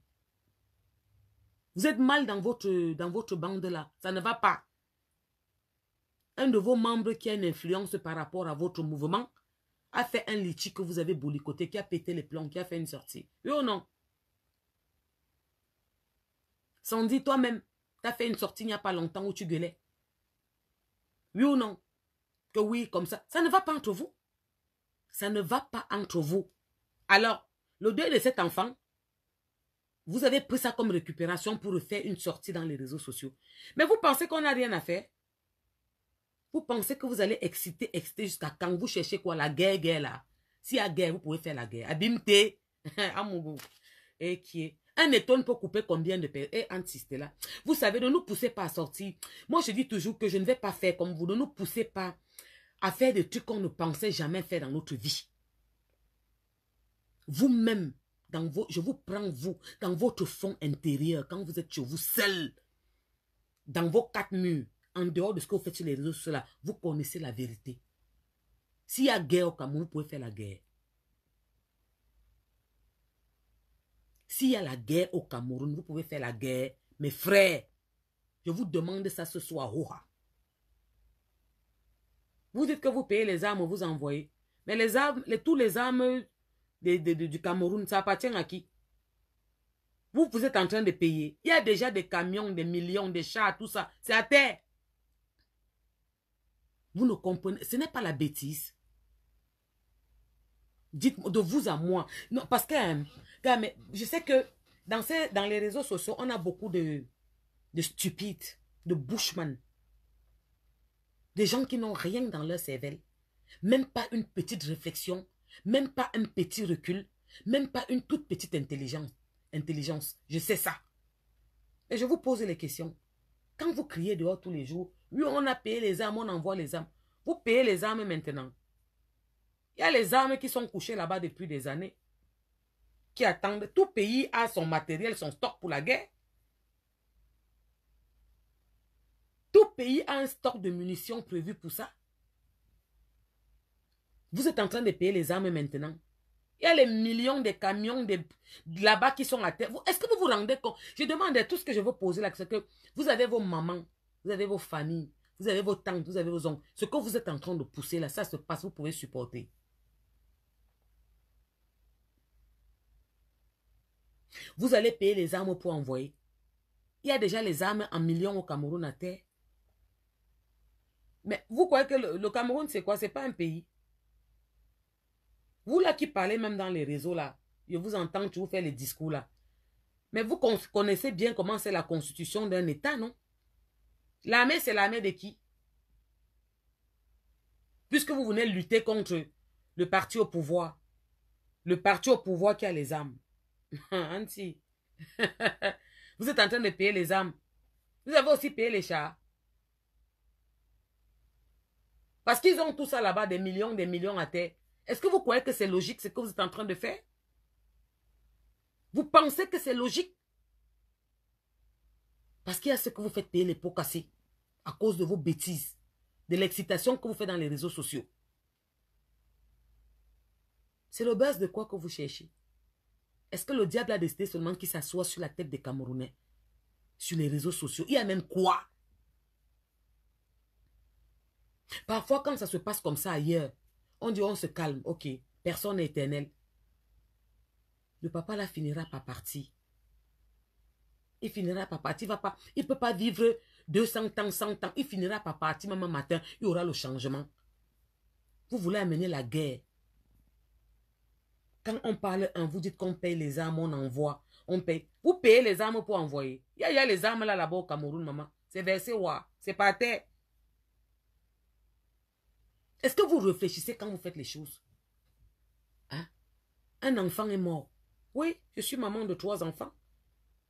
Vous êtes mal dans votre, dans votre bande là. Ça ne va pas. Un de vos membres qui a une influence par rapport à votre mouvement a fait un litchi que vous avez boulicoté, qui a pété les plombs, qui a fait une sortie. Oui ou non? Sandy, toi-même, tu as fait une sortie il n'y a pas longtemps où tu gueulais. Oui ou non? Que oui, comme ça. Ça ne va pas entre vous. Ça ne va pas entre vous. Alors, le deuil de cet enfant, vous avez pris ça comme récupération pour faire une sortie dans les réseaux sociaux. Mais vous pensez qu'on n'a rien à faire? Vous pensez que vous allez exciter, exciter jusqu'à quand? Vous cherchez quoi? La guerre, guerre là. S'il y a guerre, vous pouvez faire la guerre. Abimte. (laughs) Et qui est? Un étonne peut couper combien de personnes? Et insistez là. Vous savez, ne nous poussez pas à sortir. Moi, je dis toujours que je ne vais pas faire comme vous. Ne nous poussez pas à faire des trucs qu'on ne pensait jamais faire dans notre vie. Vous-même, je vous prends vous, dans votre fond intérieur, quand vous êtes chez vous seul, dans vos quatre murs, en dehors de ce que vous faites sur les réseaux sociaux, vous connaissez la vérité. S'il y a guerre au Cameroun, vous pouvez faire la guerre. S'il y a la guerre au Cameroun, vous pouvez faire la guerre. Mes frères, je vous demande ça ce soir. Vous dites que vous payez les armes, vous envoyez. Mais les armes, tous les armes du Cameroun, ça appartient à qui? Vous, vous êtes en train de payer. Il y a déjà des camions, des millions, des chats, tout ça. C'est à terre. Vous ne comprenez. Ce n'est pas la bêtise. Dites de vous à moi. Non, parce que hein, mais je sais que dans, ces, dans les réseaux sociaux, on a beaucoup de, de stupides, de bushman. Des gens qui n'ont rien dans leur cervelle. Même pas une petite réflexion, même pas un petit recul, même pas une toute petite intelligence. Intelligence, je sais ça. Et je vous pose les questions. Quand vous criez dehors tous les jours, oui, on a payé les armes, on envoie les armes. Vous payez les armes maintenant. Il y a les armes qui sont couchées là-bas depuis des années. Qui attendent. Tout pays a son matériel, son stock pour la guerre. Tout pays a un stock de munitions prévu pour ça. Vous êtes en train de payer les armes maintenant. Il y a les millions de camions là-bas qui sont à terre. Est-ce que vous vous rendez compte? Je demande tout ce que je veux poser là, c'est que vous avez vos mamans, vous avez vos familles, vous avez vos tantes, vous avez vos oncles. Ce que vous êtes en train de pousser là, ça se passe, vous pouvez supporter. Vous allez payer les armes pour envoyer. Il y a déjà les armes en millions au Cameroun à terre. Mais vous croyez que le, Cameroun, c'est quoi? C'est pas un pays. Vous là qui parlez même dans les réseaux là, je vous entends, tu vous fais les discours là. Mais vous connaissez bien comment c'est la constitution d'un État, non? L'armée, c'est l'armée de qui? Puisque vous venez lutter contre le parti au pouvoir. Le parti au pouvoir qui a les armes. (laughs) Anti. (laughs) vous êtes en train de payer les armes. Vous avez aussi payé les chars. Parce qu'ils ont tout ça là-bas, des millions, des millions à terre. Est-ce que vous croyez que c'est logique ce que vous êtes en train de faire? Vous pensez que c'est logique? Parce qu'il y a ce que vous faites payer les pots cassés à cause de vos bêtises, de l'excitation que vous faites dans les réseaux sociaux. C'est le base de quoi que vous cherchez? Est-ce que le diable a décidé seulement qu'il s'assoit sur la tête des Camerounais Sur les réseaux sociaux? Il y a même quoi? Parfois, quand ça se passe comme ça ailleurs, on dit on se calme, ok, personne n'est éternel. Le papa là finira par partir. Il finira par partir. Il ne pas, il peut pas vivre 200 ans, 100 ans, il finira par partir même matin, il y aura le changement. Vous voulez amener la guerre. Quand on parle, vous dites qu'on paye les armes, on envoie, on paye. Vous payez les armes pour envoyer. Il y a, les armes là, là-bas au Cameroun, maman. C'est versé, wa. C'est pas terre. Est-ce que vous réfléchissez quand vous faites les choses? Hein? Un enfant est mort. Oui, je suis maman de trois enfants.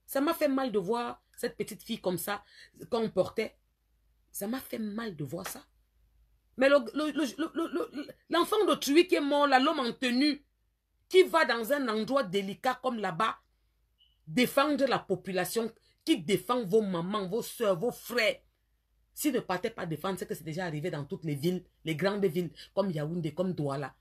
Ça m'a fait mal de voir cette petite fille comme ça, qu'on portait. Ça m'a fait mal de voir ça. Mais l'enfant le, d'autrui qui est mort, l'homme en tenue, qui va dans un endroit délicat comme là-bas, défendre la population, qui défend vos mamans, vos soeurs, vos frères. S'il ne partait pas défendre, c'est que c'est déjà arrivé dans toutes les villes, les grandes villes, comme Yaoundé, comme Douala,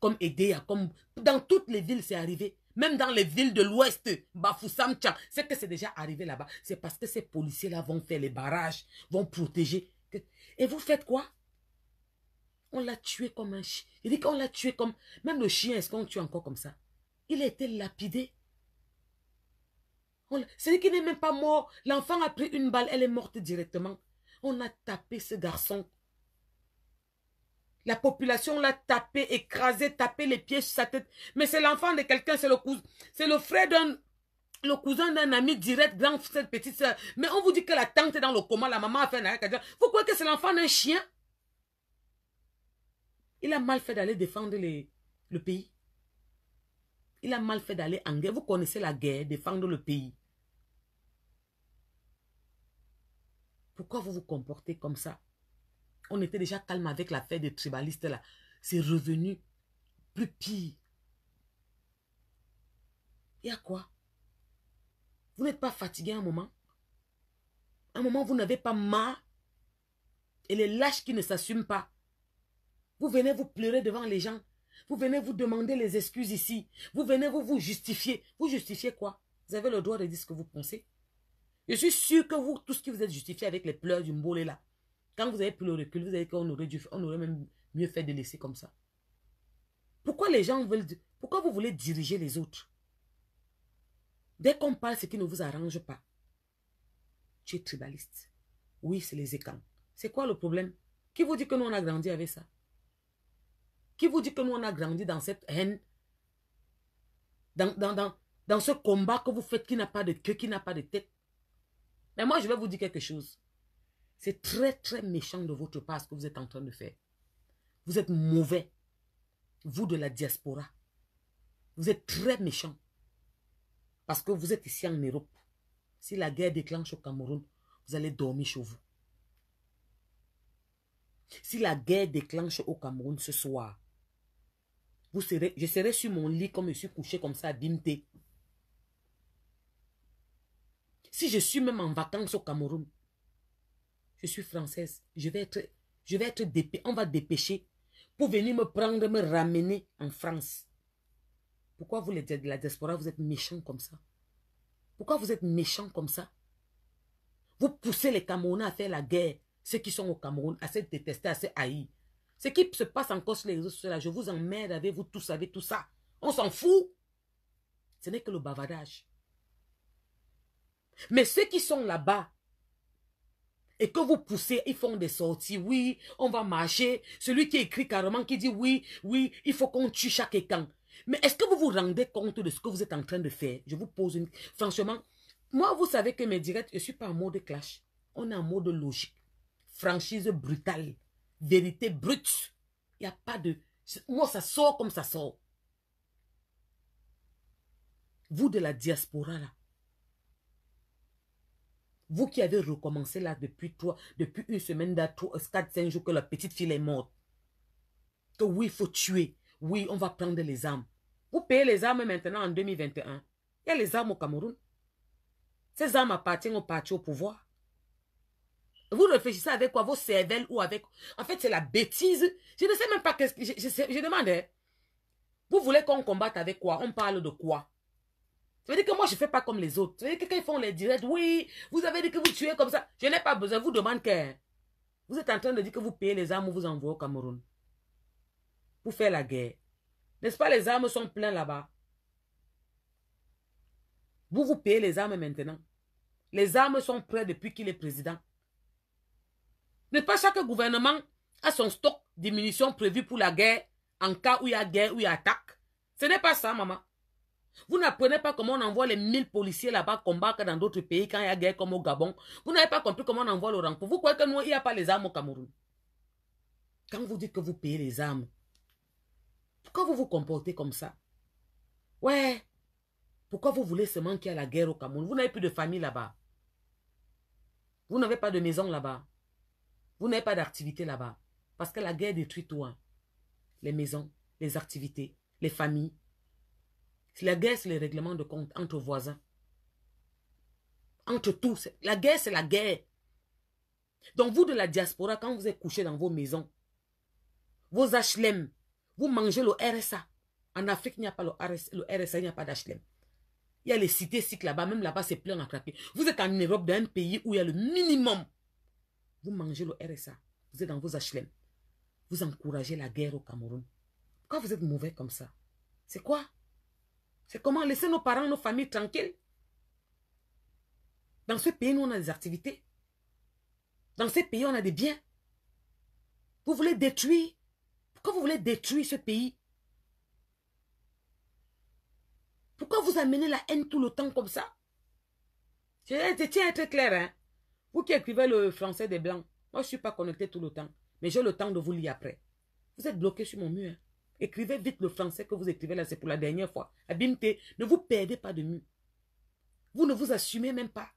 comme Edea, comme... Dans toutes les villes, c'est arrivé. Même dans les villes de l'Ouest, Bafoussam, c'est que c'est déjà arrivé là-bas. C'est parce que ces policiers-là vont faire les barrages, vont protéger. Et vous faites quoi? On l'a tué comme un chien. Il dit qu'on l'a tué comme... Même le chien, est-ce qu'on tue encore comme ça? Il a été lapidé. C'est qu'il n'est même pas mort. L'enfant a pris une balle, elle est morte directement. On a tapé ce garçon la population l'a tapé, écrasé, tapé les pieds sur sa tête. Mais c'est l'enfant de quelqu'un, c'est le le frère d'un, cousin d'un ami direct dans cette petite soeur. Mais on vous dit que la tante est dans le coma, la maman a fait un Vous croyez que c'est l'enfant d'un chien? Il a mal fait d'aller défendre le pays. Il a mal fait d'aller en guerre. Vous connaissez la guerre, défendre le pays. Pourquoi vous vous comportez comme ça? On était déjà calme avec l'affaire des tribalistes là. C'est revenu plus pire. Il y a quoi? Vous n'êtes pas fatigué un moment? Un moment, vous n'avez pas marre? Et les lâches qui ne s'assument pas? Vous venez vous pleurer devant les gens. Vous venez vous demander les excuses ici. Vous venez vous justifier. Vous justifiez quoi? Vous avez le droit de dire ce que vous pensez. Je suis sûr que vous, tout ce qui vous êtes justifié avec les pleurs du mbolé là, quand vous avez pris le recul, vous avez qu'on aurait dû, on aurait même mieux fait de laisser comme ça. Pourquoi les gens veulent, Pourquoi vous voulez diriger les autres? Dès qu'on parle ce qui ne vous arrange pas, tu es tribaliste. Oui, c'est les écans. C'est quoi le problème? Qui vous dit que nous, on a grandi avec ça? Qui vous dit que nous, on a grandi dans cette haine? Dans, dans, dans, dans ce combat que vous faites qui n'a pas de queue, qui n'a pas de tête? Mais moi, je vais vous dire quelque chose. C'est très, très méchant de votre part ce que vous êtes en train de faire. Vous êtes mauvais. Vous de la diaspora. Vous êtes très méchant. Parce que vous êtes ici en Europe. Si la guerre déclenche au Cameroun, vous allez dormir chez vous. Si la guerre déclenche au Cameroun ce soir, vous serez, je serai sur mon lit comme je suis couché comme ça à Bimte. Si je suis même en vacances au Cameroun, je suis française, je vais être, je vais être on va dépêcher pour venir me prendre, me ramener en France. Pourquoi vous, les la diaspora, vous êtes méchants comme ça? Pourquoi vous êtes méchants comme ça? Vous poussez les Camerounais à faire la guerre, ceux qui sont au Cameroun, à se détester, à se haïr. Ce qui se passe encore sur les réseaux sociaux, je vous emmerde avec vous, tous savez tout ça. On s'en fout. Ce n'est que le bavardage. Mais ceux qui sont là-bas, et que vous poussez, ils font des sorties, oui, on va marcher. Celui qui écrit carrément, qui dit oui, oui, il faut qu'on tue chaque camp. Mais est-ce que vous vous rendez compte de ce que vous êtes en train de faire? Je vous pose une... Franchement, moi, vous savez que mes directs, je ne suis pas en mode clash. On est en mode logique. Franchise brutale. Vérité brute. Il n'y a pas de... Moi, ça sort comme ça sort. Vous de la diaspora, là, vous qui avez recommencé là depuis toi, depuis une semaine, 4, 5 jours que la petite fille est morte. Que oui, il faut tuer. Oui, on va prendre les armes. Vous payez les armes maintenant en 2021. Il y a les armes au Cameroun. Ces armes appartiennent au parti au pouvoir. Vous réfléchissez avec quoi? Vos cervelles ou avec... En fait, c'est la bêtise. Je ne sais même pas qu'est-ce que... Je, je, je demandais. Hein. Vous voulez qu'on combatte avec quoi? On parle de quoi? Ça veut dire que moi, je ne fais pas comme les autres. Ça veut dire que quand ils font les directs, oui, vous avez dit que vous tuez comme ça. Je n'ai pas besoin. Vous demande que vous êtes en train de dire que vous payez les armes ou vous envoyez au Cameroun. Pour faire la guerre. N'est-ce pas, les armes sont pleines là-bas. Vous, vous payez les armes maintenant. Les armes sont prêtes depuis qu'il est président. N'est-ce pas? Chaque gouvernement a son stock de munitions prévues pour la guerre en cas où il y a guerre, où il y a attaque. Ce n'est pas ça, maman. Vous n'apprenez pas comment on envoie les 1000 policiers là-bas combattre dans d'autres pays quand il y a guerre comme au Gabon. Vous n'avez pas compris comment on envoie le rang. Vous croyez que nous, il n'y a pas les armes au Cameroun? Quand vous dites que vous payez les armes, pourquoi vous vous comportez comme ça? Ouais. Pourquoi vous voulez seulement qu'il y ait la guerre au Cameroun? Vous n'avez plus de famille là-bas. Vous n'avez pas de maison là-bas. Vous n'avez pas d'activité là-bas. Parce que la guerre détruit tout. Hein. Les maisons, les activités, les familles, la guerre, c'est le règlement de compte entre voisins. Entre tous. La guerre, c'est la guerre. Donc, vous de la diaspora, quand vous êtes couché dans vos maisons, vos HLM, vous mangez le RSA. En Afrique, il n'y a pas le RSA, il n'y a pas d'HLM. Il y a les cités cycles là-bas, même là-bas, c'est plein à craquer. Vous êtes en Europe, dans un pays où il y a le minimum. Vous mangez le RSA. Vous êtes dans vos HLM. Vous encouragez la guerre au Cameroun. Pourquoi vous êtes mauvais comme ça C'est quoi? C'est comment laisser nos parents, nos familles tranquilles. Dans ce pays, nous, on a des activités. Dans ce pays, on a des biens. Vous voulez détruire. Pourquoi vous voulez détruire ce pays? Pourquoi vous amenez la haine tout le temps comme ça? Je tiens à clair. Hein? Vous qui écrivez le français des Blancs, moi, je ne suis pas connecté tout le temps. Mais j'ai le temps de vous lire après. Vous êtes bloqué sur mon mur. Hein? Écrivez vite le français que vous écrivez là, c'est pour la dernière fois. Abimte, ne vous perdez pas de mu. Vous ne vous assumez même pas.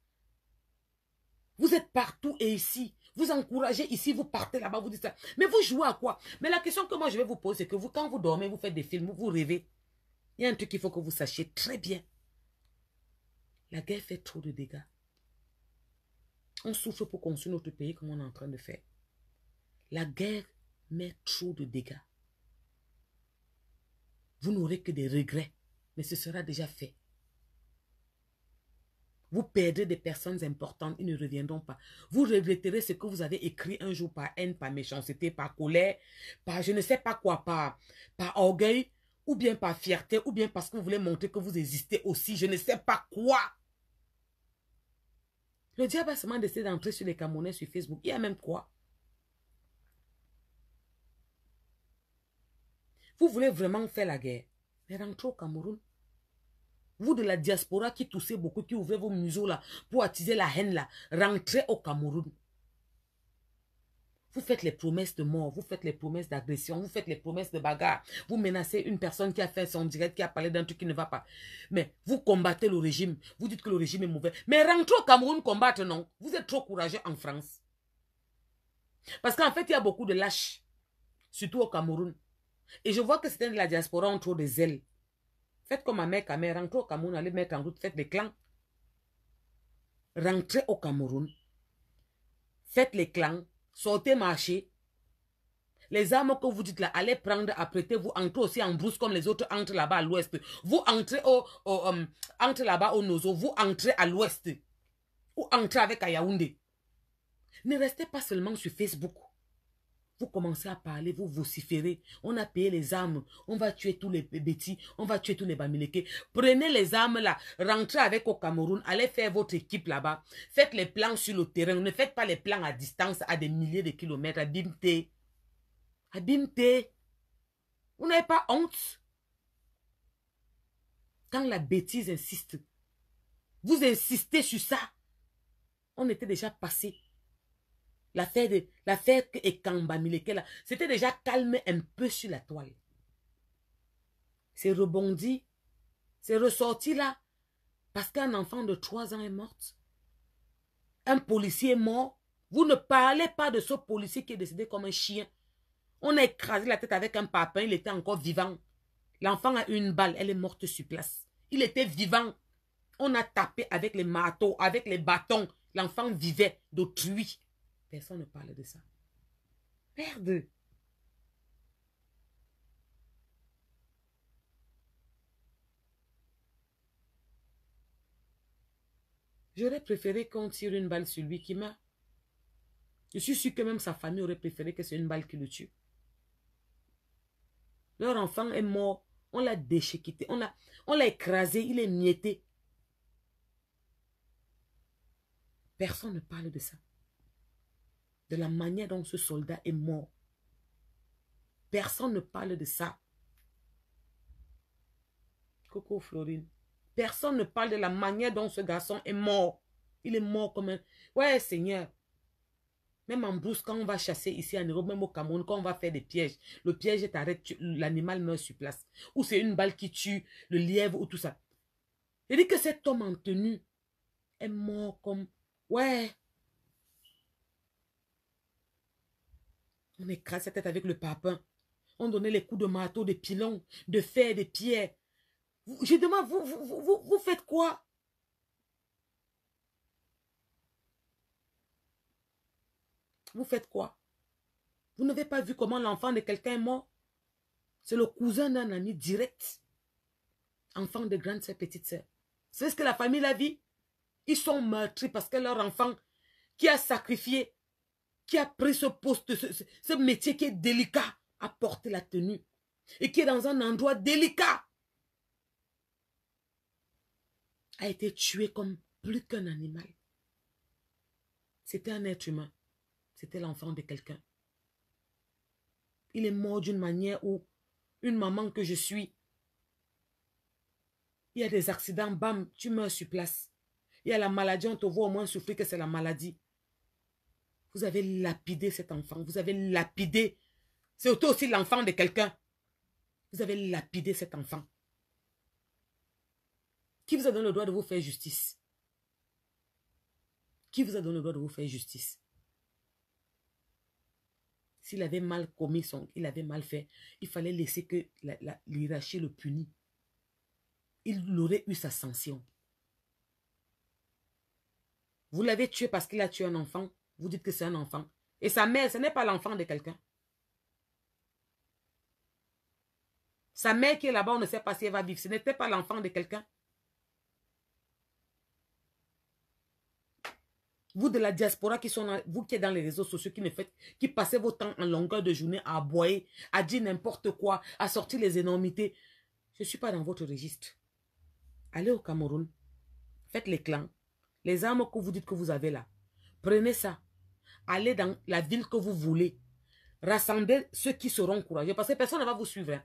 Vous êtes partout et ici. Vous encouragez ici, vous partez là-bas, vous dites ça. Mais vous jouez à quoi? Mais la question que moi je vais vous poser, c'est que vous, quand vous dormez, vous faites des films, vous rêvez. Il y a un truc qu'il faut que vous sachiez très bien. La guerre fait trop de dégâts. On souffre pour construire notre pays comme on est en train de faire. La guerre met trop de dégâts vous n'aurez que des regrets, mais ce sera déjà fait. Vous perdrez des personnes importantes, ils ne reviendront pas. Vous regretterez ce que vous avez écrit un jour par haine, par méchanceté, par colère, par je ne sais pas quoi, par, par orgueil. ou bien par fierté, ou bien parce que vous voulez montrer que vous existez aussi, je ne sais pas quoi. Le diable a seulement décidé d'entrer sur les Camerounais sur Facebook. Il y a même quoi Vous voulez vraiment faire la guerre Mais rentrez au Cameroun. Vous de la diaspora qui toussez beaucoup, qui ouvrez vos museaux là pour attiser la haine là, rentrez au Cameroun. Vous faites les promesses de mort, vous faites les promesses d'agression, vous faites les promesses de bagarre. Vous menacez une personne qui a fait son direct, qui a parlé d'un truc qui ne va pas. Mais vous combattez le régime. Vous dites que le régime est mauvais. Mais rentrez au Cameroun combattre, non. Vous êtes trop courageux en France. Parce qu'en fait, il y a beaucoup de lâches. Surtout au Cameroun. Et je vois que certains de la diaspora ont trop de zèle. Faites comme ma mère Cameroun, rentrez au Cameroun, allez mettre en route, faites des clans. Rentrez au Cameroun. Faites les clans, sortez marcher. Les armes que vous dites là, allez prendre, apprêtez-vous, entrez aussi en brousse comme les autres entrent là-bas à l'ouest. Vous entrez au, um, là-bas au Nozo, vous entrez à l'ouest. Ou entrez avec Ayaoundé. Ne restez pas seulement sur Facebook. Vous commencez à parler, vous vociférez. On a payé les armes. On va tuer tous les bêtis. On va tuer tous les bamileke. Prenez les armes là. Rentrez avec au Cameroun. Allez faire votre équipe là-bas. Faites les plans sur le terrain. Ne faites pas les plans à distance à des milliers de kilomètres. Abimte. Abimte. Vous n'avez pas honte? Quand la bêtise insiste, vous insistez sur ça. On était déjà passé L'affaire de l'affaire et Kamba là, c'était déjà calme un peu sur la toile. C'est rebondi, c'est ressorti là, parce qu'un enfant de 3 ans est mort. Un policier est mort. Vous ne parlez pas de ce policier qui est décédé comme un chien. On a écrasé la tête avec un papin, il était encore vivant. L'enfant a eu une balle, elle est morte sur place. Il était vivant. On a tapé avec les marteaux, avec les bâtons. L'enfant vivait d'autrui. Personne ne parle de ça. Merde. J'aurais préféré qu'on tire une balle sur lui qui meurt. Je suis sûr que même sa famille aurait préféré que c'est une balle qui le tue. Leur enfant est mort. On l'a déchiqueté. On l'a écrasé. Il est mietté. Personne ne parle de ça de la manière dont ce soldat est mort. Personne ne parle de ça. Coco Florine. Personne ne parle de la manière dont ce garçon est mort. Il est mort comme un... Ouais, Seigneur. Même en brousse, quand on va chasser ici en Europe, même au Cameroun, quand on va faire des pièges, le piège t'arrête, l'animal meurt sur place. Ou c'est une balle qui tue le lièvre ou tout ça. Il dit que cet homme en tenue est mort comme... Ouais, On écrase sa tête avec le papin. On donnait les coups de marteau, de pilons, de fer, de pierres. Je demande, vous, faites quoi? Vous faites quoi? Vous n'avez pas vu comment l'enfant de quelqu'un est mort? C'est le cousin d'un ami direct. Enfant de grande sœur, petite sœur. C'est ce que la famille a vu. Ils sont meurtris parce que leur enfant qui a sacrifié qui a pris ce poste, ce, métier qui est délicat, à porter la tenue et qui est dans un endroit délicat, a été tué comme plus qu'un animal. C'était un être humain. C'était l'enfant de quelqu'un. Il est mort d'une manière où une maman que je suis, il y a des accidents, bam, tu meurs sur place. Il y a la maladie, on te voit au moins souffrir que c'est la maladie. Vous avez lapidé cet enfant. Vous avez lapidé. C'est aussi l'enfant de quelqu'un. Vous avez lapidé cet enfant. Qui vous a donné le droit de vous faire justice? Qui vous a donné le droit de vous faire justice? S'il avait mal commis son, il avait mal fait, il fallait laisser que l'hierarchie le punisse. Il aurait eu sa sanction. Vous l'avez tué parce qu'il a tué un enfant. Vous dites que c'est un enfant. Et sa mère, ce n'est pas l'enfant de quelqu'un. Sa mère qui est là-bas, on ne sait pas si elle va vivre. Ce n'était pas l'enfant de quelqu'un. Vous de la diaspora qui sont vous qui êtes dans les réseaux sociaux, qui ne faites, qui passez vos temps en longueur de journée à aboyer, à dire n'importe quoi, à sortir les énormités. Je ne suis pas dans votre registre. Allez au Cameroun. Faites les clans. Les armes que vous dites que vous avez là. Prenez ça. Allez dans la ville que vous voulez. Rassemblez ceux qui seront courageux. Parce que personne ne va vous suivre. Hein.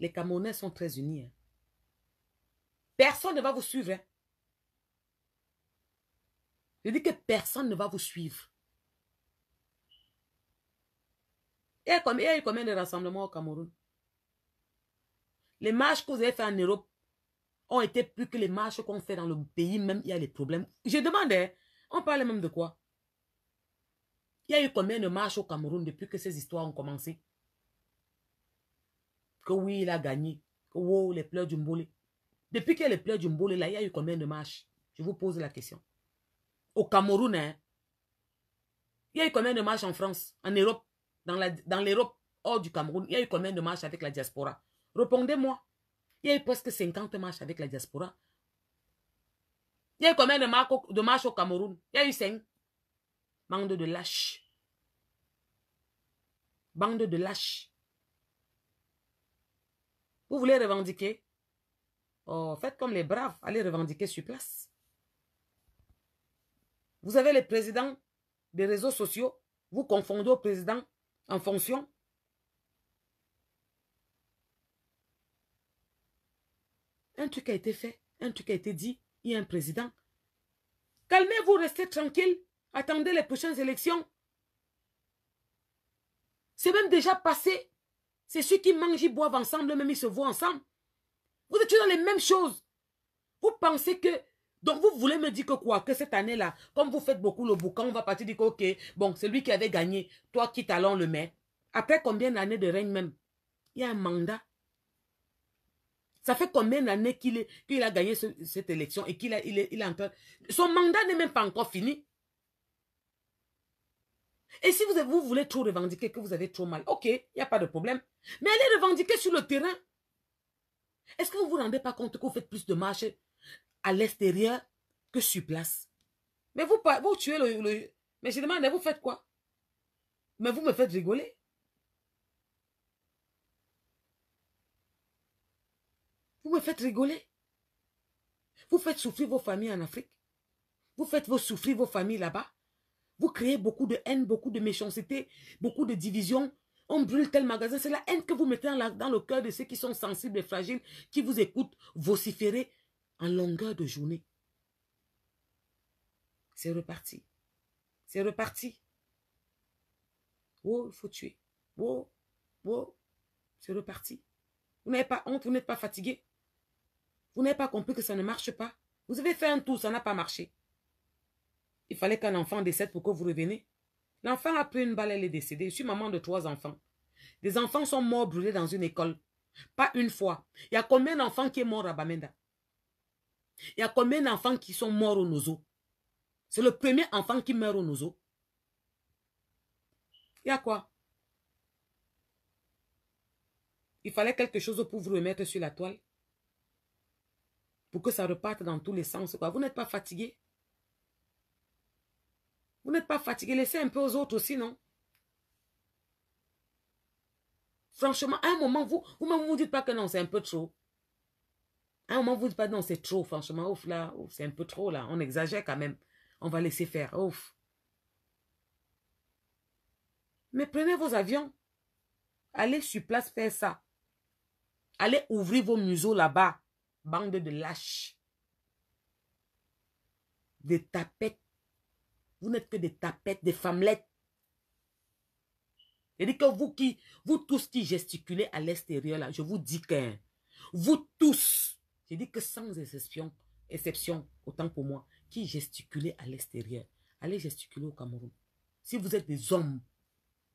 Les Camerounais sont très unis. Hein. Personne ne va vous suivre. Hein. Je dis que personne ne va vous suivre. Il y a combien de rassemblements au Cameroun? Les marches que vous avez fait en Europe ont été plus que les marches qu'on fait dans le pays, même il y a des problèmes. Je demandais, on parlait même de quoi? Il y a eu combien de marches au Cameroun depuis que ces histoires ont commencé? Que oui, il a gagné. Que wow, les pleurs du Mbolé. Depuis a les pleurs du Mbolé, là, il y a eu combien de marches? Je vous pose la question. Au Cameroun, hein? Il y a eu combien de marches en France, en Europe dans l'Europe hors du Cameroun, il y a eu combien de marches avec la diaspora? Répondez-moi. Il y a eu presque 50 marches avec la diaspora. Il y a eu combien de, de marches au Cameroun? Il y a eu 5. Bande de lâches. Bande de lâches. Vous voulez revendiquer? Oh, faites comme les braves. Allez revendiquer sur place. Vous avez les présidents des réseaux sociaux. Vous confondez au président en fonction. Un truc a été fait, un truc a été dit, il y a un président. Calmez-vous, restez tranquille, attendez les prochaines élections. C'est même déjà passé. C'est ceux qui mangent, ils boivent ensemble, même ils se voient ensemble. Vous êtes dans les mêmes choses. Vous pensez que... Donc vous voulez me dire que quoi? Que cette année-là, comme vous faites beaucoup le boucan, on va partir dire que ok, bon, c'est lui qui avait gagné, toi qui talons le met. Après combien d'années de règne même? Il y a un mandat. Ça fait combien d'années qu'il a gagné cette élection et qu'il a, il est, il a Son mandat n'est même pas encore fini. Et si vous, vous voulez trop revendiquer que vous avez trop mal, ok, il n'y a pas de problème. Mais allez revendiquer sur le terrain. Est-ce que vous ne vous rendez pas compte que vous faites plus de marches à l'extérieur que sur place? Mais vous, vous tuez le, Mais je demande, vous faites quoi? Mais vous me faites rigoler. Vous me faites rigoler. Vous faites souffrir vos familles en Afrique. Vous faites souffrir vos familles là-bas. Vous créez beaucoup de haine, beaucoup de méchanceté, beaucoup de division. On brûle tel magasin. C'est la haine que vous mettez dans le cœur de ceux qui sont sensibles et fragiles, qui vous écoutent vociférer en longueur de journée. C'est reparti. C'est reparti. Oh, il faut tuer. Oh, oh, c'est reparti. Vous n'avez pas honte, vous n'êtes pas fatigué. Vous n'avez pas compris que ça ne marche pas. Vous avez fait un tour, ça n'a pas marché. Il fallait qu'un enfant décède pour que vous reveniez. L'enfant a pris une balle, elle est décédée. Je suis maman de trois enfants. Des enfants sont morts brûlés dans une école. Pas une fois. Il y a combien d'enfants qui sont morts à Bamenda? Il y a combien d'enfants qui sont morts au Nozo? C'est le premier enfant qui meurt au Nozo. Il y a quoi? Il fallait quelque chose pour vous remettre sur la toile pour que ça reparte dans tous les sens. Quoi. Vous n'êtes pas fatigué Vous n'êtes pas fatigué Laissez un peu aux autres aussi, non? Franchement, à un moment, vous vous ne vous dites pas que non, c'est un peu trop. À un moment, vous ne dites pas non, c'est trop, franchement. Ouf, là, c'est un peu trop, là. On exagère quand même. On va laisser faire. Ouf. Mais prenez vos avions. Allez sur place faire ça. Allez ouvrir vos museaux là-bas. Bande de lâches. Des tapettes. Vous n'êtes que des tapettes, des femmelettes. Dis que vous qui, vous tous qui gesticulez à l'extérieur là, je vous dis que vous tous, je dis que sans exception, exception, autant pour moi, qui gesticulez à l'extérieur, allez gesticuler au Cameroun. Si vous êtes des hommes,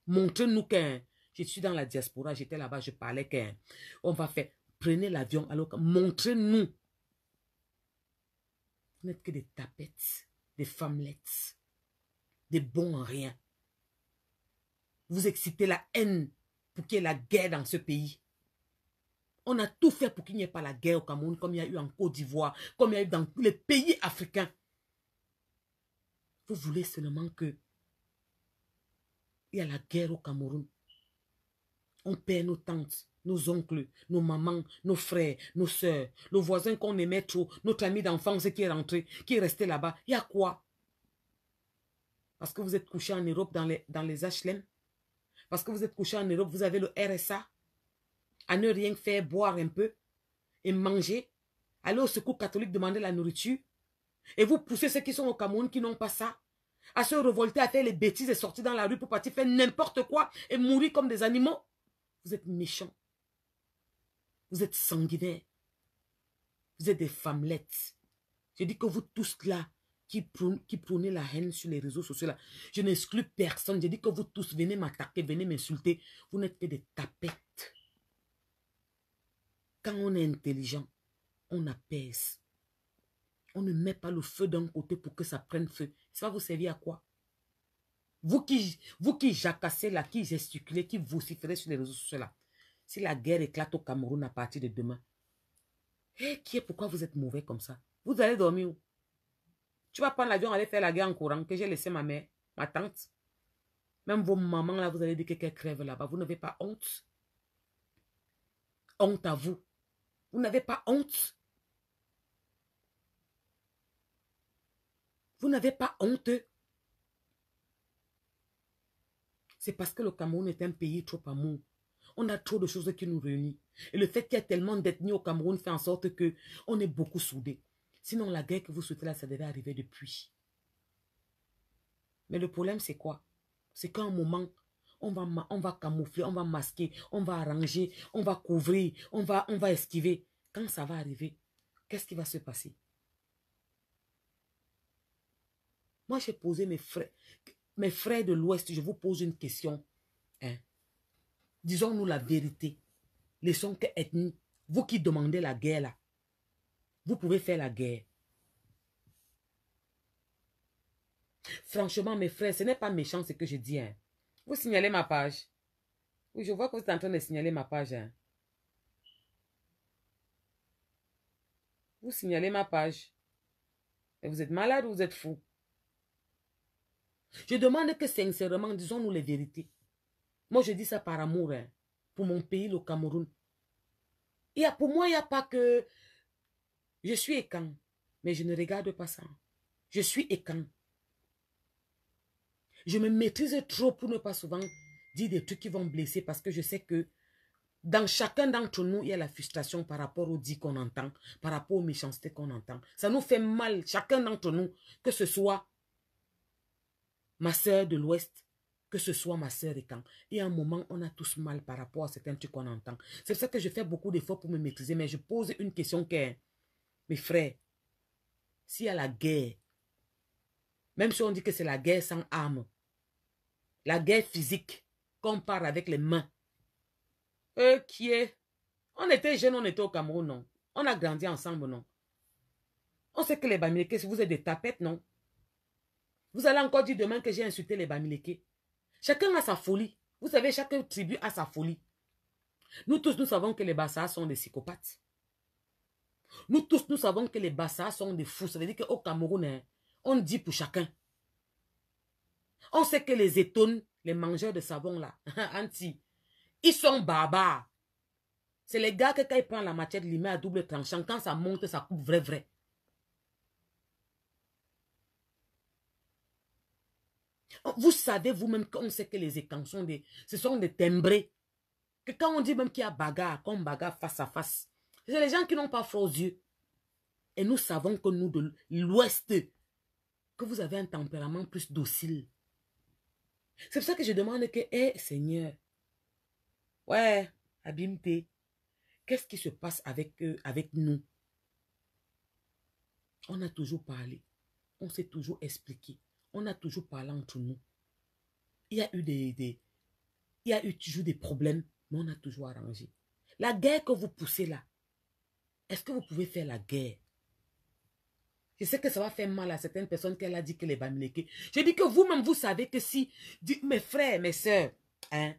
montrez-nous que je suis dans la diaspora, j'étais là-bas, je parlais que on va faire. Prenez l'avion, alors montrez-nous. Vous n'êtes que des tapettes, des femmelettes, des bons en rien. Vous excitez la haine pour qu'il y ait la guerre dans ce pays. On a tout fait pour qu'il n'y ait pas la guerre au Cameroun, comme il y a eu en Côte d'Ivoire, comme il y a eu dans tous les pays africains. Vous voulez seulement que il y a la guerre au Cameroun. On perd nos tantes, nos oncles, nos mamans, nos frères, nos soeurs, le voisin qu'on aimait trop, notre ami d'enfance qui est rentré, qui est resté là-bas. Il y a quoi? Parce que vous êtes couché en Europe dans les, dans les HLM Parce que vous êtes couché en Europe, vous avez le RSA À ne rien faire, boire un peu et manger? Aller au secours catholique demander la nourriture? Et vous poussez ceux qui sont au Cameroun qui n'ont pas ça à se révolter, à faire les bêtises et sortir dans la rue pour partir faire n'importe quoi et mourir comme des animaux? Vous êtes méchants. Vous êtes sanguinaires. Vous êtes des femmelettes. Je dis que vous tous là, qui prônez, la haine sur les réseaux sociaux je n'exclus personne. Je dis que vous tous venez m'attaquer, venez m'insulter. Vous n'êtes que des tapettes. Quand on est intelligent, on apaise. On ne met pas le feu d'un côté pour que ça prenne feu. Ça va vous servir à quoi? Vous qui, vous qui jacassez là, qui gesticulez, qui vociférez sur les réseaux sociaux là, si la guerre éclate au Cameroun à partir de demain, eh, qui est pourquoi vous êtes mauvais comme ça? Vous allez dormir où? Tu vas prendre l'avion, aller faire la guerre en courant, que j'ai laissé ma mère, ma tante. Même vos mamans là, vous allez dire que quelqu'un crève là-bas. Vous n'avez pas honte? Honte à vous. Vous n'avez pas honte? Vous n'avez pas honte? C'est parce que le Cameroun est un pays trop amour. On a trop de choses qui nous réunissent. Et le fait qu'il y a tellement d'ethnies au Cameroun fait en sorte que on est beaucoup soudés. Sinon, la guerre que vous souhaitez là, ça devait arriver depuis. Mais le problème, c'est quoi? C'est qu'à un moment, on va, on va camoufler, on va masquer, on va arranger, on va couvrir, on va, on va esquiver. Quand ça va arriver, qu'est-ce qui va se passer? Moi, j'ai posé mes frères, mes frères de l'Ouest, je vous pose une question. Hein? Disons-nous la vérité. Laissons que ethnie. Vous qui demandez la guerre là, vous pouvez faire la guerre. Franchement, mes frères, ce n'est pas méchant ce que je dis. Hein. Vous signalez ma page. Oui, je vois que vous êtes en train de signaler ma page. Hein. Vous signalez ma page. Vous êtes malade ou vous êtes fou? Je demande que sincèrement, disons-nous les vérités. Moi, je dis ça par amour, hein, pour mon pays, le Cameroun. Et pour moi, il n'y a pas que... Je suis écan, mais je ne regarde pas ça. Je suis écan. Je me maîtrise trop pour ne pas souvent dire des trucs qui vont blesser parce que je sais que dans chacun d'entre nous, il y a la frustration par rapport aux dits qu'on entend, par rapport aux méchancetés qu'on entend. Ça nous fait mal, chacun d'entre nous, que ce soit ma soeur de l'Ouest, que ce soit ma soeur et quand. Et à un moment, on a tous mal par rapport à certains trucs qu'on entend. C'est pour ça que je fais beaucoup d'efforts pour me maîtriser, mais je pose une question que, mes frères, s'il y a la guerre, même si on dit que c'est la guerre sans armes, la guerre physique, qu'on part avec les mains, eux qui est, on était jeunes, on était au Cameroun, non. On a grandi ensemble, non. On sait que les Bamileke, vous êtes des tapettes, non. Vous allez encore dire demain que j'ai insulté les Bamileke. Chacun a sa folie. Vous savez, chaque tribu a sa folie. Nous tous, nous savons que les Bassa sont des psychopathes. Nous tous, nous savons que les Bassa sont des fous. Ça veut dire qu'au Cameroun, hein, on dit pour chacun. On sait que les étonnes, les mangeurs de savon là, (laughs) anti, ils sont barbares. C'est les gars que quand ils prennent la matière, ils met à double tranchant. Quand ça monte, ça coupe vrai, vrai. Vous savez vous-même qu'on sait que les écans sont des, ce sont des timbrés. Que quand on dit même qu'il y a bagarre, qu'on bagarre face à face, c'est les gens qui n'ont pas froid aux yeux. Et nous savons que nous, de l'Ouest, que vous avez un tempérament plus docile. C'est pour ça que je demande que, hé Seigneur, ouais, Abimte, qu'est-ce qui se passe avec, eux, avec nous? On a toujours parlé, on s'est toujours expliqué on a toujours parlé entre nous. Il y a eu des, il y a eu toujours des problèmes, mais on a toujours arrangé. La guerre que vous poussez là, est-ce que vous pouvez faire la guerre? Je sais que ça va faire mal à certaines personnes qu'elle a dit que les Bamileke. Je dis que vous-même, vous savez que si, mes frères, mes soeurs, hein,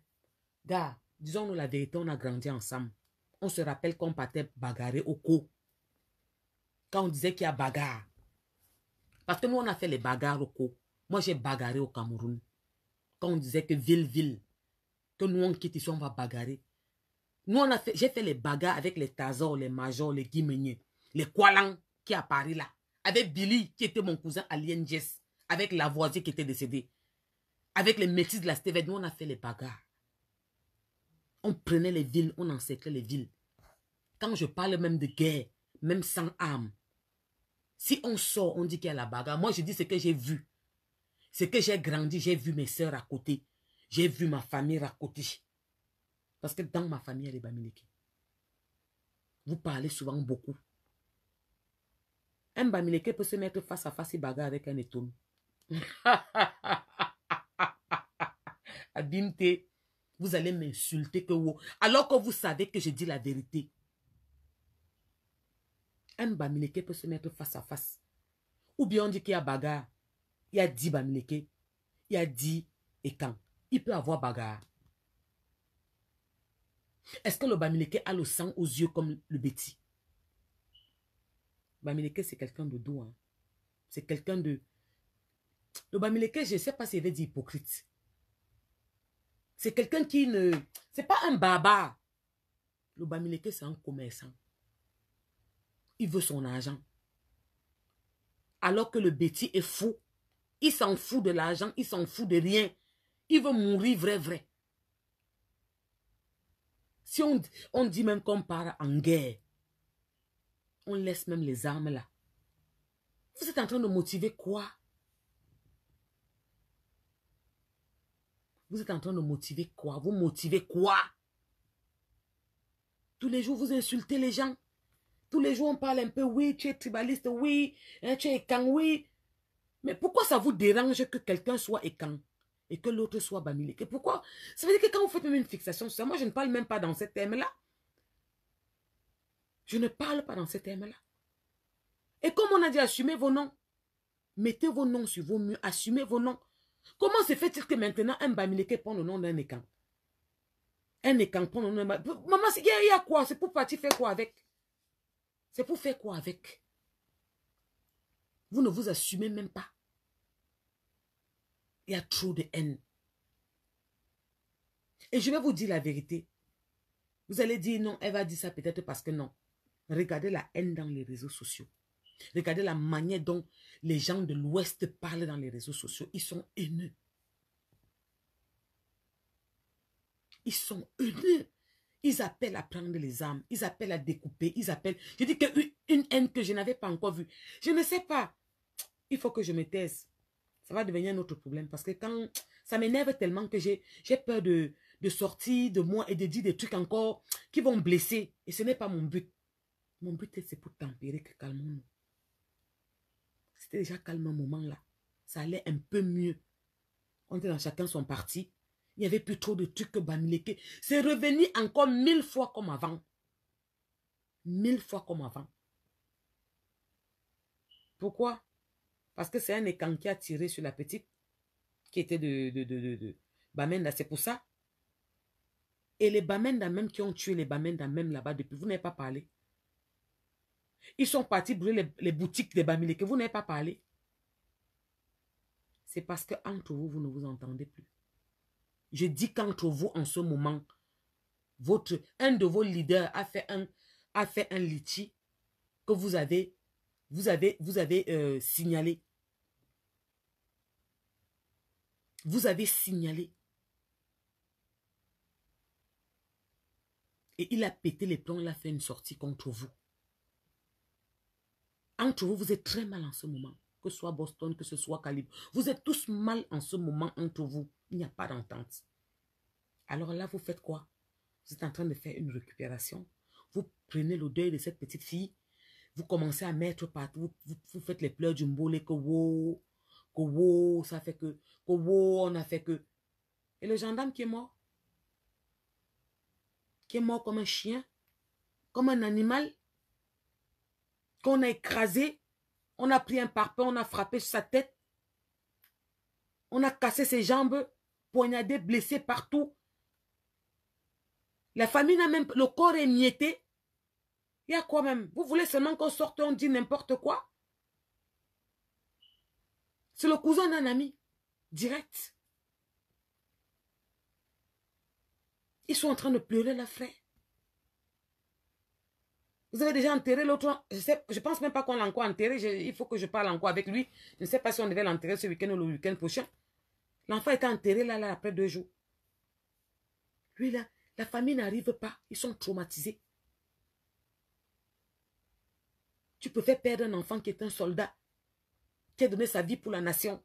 gars, disons-nous la vérité, on a grandi ensemble. On se rappelle qu'on partait bagarrer au cou. Quand on disait qu'il y a bagarre. Parce que nous, on a fait les bagarres au cou. Moi, j'ai bagarré au Cameroun. Quand on disait que ville, ville, que nous on quitte ici, on va bagarrer. Nous, on a fait, j'ai fait les bagarres avec les Tazors, les Majors, les Guimeniers, les Kualang qui à Paris là. Avec Billy, qui était mon cousin Alien Jess. Avec Lavoisier qui était décédé. Avec les métis de la Steved, nous on a fait les bagarres. On prenait les villes, on encerclait les villes. Quand je parle même de guerre, même sans âme, si on sort, on dit qu'il y a la bagarre. Moi, je dis ce que j'ai vu. Ce que j'ai grandi, j'ai vu mes soeurs à côté. J'ai vu ma famille à côté. Parce que dans ma famille, elle est Bamileke. Vous parlez souvent beaucoup. Un Bamileke peut se mettre face à face et bagarre avec un étonne. (laughs) Abimte, vous allez m'insulter que alors que vous savez que je dis la vérité. Un Bamileke peut se mettre face à face. Ou bien on dit qu'il y a bagarre. Il y a 10 Bamileke. Il y a 10 quand Il peut avoir bagarre. Est-ce que le Bamileke a le sang aux yeux comme le Betty? Bamileke, c'est quelqu'un de doux. Hein? C'est quelqu'un de... Le Bamileke, je ne sais pas s'il veut dire hypocrite. C'est quelqu'un qui ne... C'est pas un baba. Le Bamileke, c'est un commerçant. Il veut son argent. Alors que le Betty est fou. Il s'en fout de l'argent, il s'en fout de rien. Il veut mourir vrai, vrai. Si on, on dit même qu'on part en guerre, on laisse même les armes là. Vous êtes en train de motiver quoi? Vous êtes en train de motiver quoi? Vous motivez quoi? Tous les jours, vous insultez les gens. Tous les jours, on parle un peu, oui, tu es tribaliste, oui, hein, tu es écan, oui. Mais pourquoi ça vous dérange que quelqu'un soit écan et que l'autre soit bamilé? Pourquoi? Ça veut dire que quand vous faites même une fixation sur ça, moi je ne parle même pas dans ce thème-là. Je ne parle pas dans ce thème-là. Et comme on a dit, assumez vos noms. Mettez vos noms sur vos murs, assumez vos noms. Comment se fait-il que maintenant un bamileke prend le nom d'un écan Un écan prend le nom d'un Maman, il y, a quoi? C'est pour partir faire quoi avec? C'est pour faire quoi avec? Vous ne vous assumez même pas. Il y a trop de haine. Et je vais vous dire la vérité. Vous allez dire non, elle va dire ça peut-être parce que non. Regardez la haine dans les réseaux sociaux. Regardez la manière dont les gens de l'Ouest parlent dans les réseaux sociaux. Ils sont haineux. Ils sont haineux. Ils appellent à prendre les armes. Ils appellent à découper. Ils appellent. Je dis qu'une haine que je n'avais pas encore vue. Je ne sais pas. Il faut que je me taise ça va devenir un autre problème. Parce que quand ça m'énerve tellement que j'ai peur de, de sortir de moi et de dire des trucs encore qui vont blesser. Et ce n'est pas mon but. Mon but, c'est pour tempérer que calmons-nous. C'était déjà calme un moment là. Ça allait un peu mieux. On était dans chacun son parti. Il n'y avait plus trop de trucs que Bamileke. C'est revenu encore mille fois comme avant. Mille fois comme avant. Pourquoi? Parce que c'est un écan qui a tiré sur la petite qui était de, de, de, Bamenda. C'est pour ça. Et les Bamenda même qui ont tué les Bamenda même là-bas depuis, vous n'avez pas parlé. Ils sont partis brûler les, boutiques des Bamilés que vous n'avez pas parlé. C'est parce que entre vous, vous ne vous entendez plus. Je dis qu'entre vous, en ce moment, votre, un de vos leaders a fait un, a fait un litchi que vous avez, vous avez, vous avez euh, signalé. Vous avez signalé. Et il a pété les plombs, il a fait une sortie contre vous. Entre vous, vous êtes très mal en ce moment. Que ce soit Boston, que ce soit Calibre. Vous êtes tous mal en ce moment entre vous. Il n'y a pas d'entente. Alors là, vous faites quoi? Vous êtes en train de faire une récupération. Vous prenez le deuil de cette petite fille. Vous commencez à mettre partout. Vous, faites les pleurs du mbolé que wow, que wow, ça fait que, que wow, on a fait que. Et le gendarme qui est mort, qui est mort comme un chien, comme un animal, qu'on a écrasé, on a pris un parpaing, on a frappé sa tête, on a cassé ses jambes, poignardé, blessé partout. La famille n'a même, le corps est mietté. Il y a quoi même? Vous voulez seulement qu'on sorte, on dit n'importe quoi? C'est le cousin d'un ami. Direct. Ils sont en train de pleurer la frère. Vous avez déjà enterré l'autre. Je sais, je pense même pas qu'on l'a encore enterré. il faut que je parle encore avec lui. Je ne sais pas si on devait l'enterrer ce week-end ou le week-end prochain. L'enfant était enterré là, là, après deux jours. Lui, là, la famille n'arrive pas. Ils sont traumatisés. Tu peux faire perdre un enfant qui est un soldat, qui a donné sa vie pour la nation,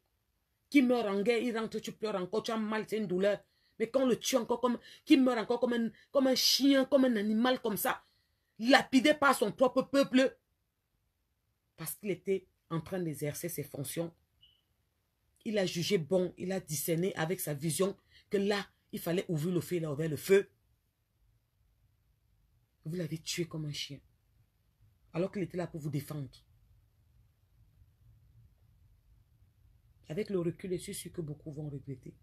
qui meurt en guerre, il rentre, tu pleures encore, tu as mal, c'est une douleur. Mais quand on le tue encore comme, qui meurt encore comme un, comme un chien, comme un animal comme ça, lapidé par son propre peuple, parce qu'il était en train d'exercer ses fonctions, il a jugé bon, il a discerné avec sa vision que là, il fallait ouvrir le feu, il ouvert le feu. Vous l'avez tué comme un chien. Alors qu'il était là pour vous défendre. Avec le recul, je suis sûr que beaucoup vont regretter.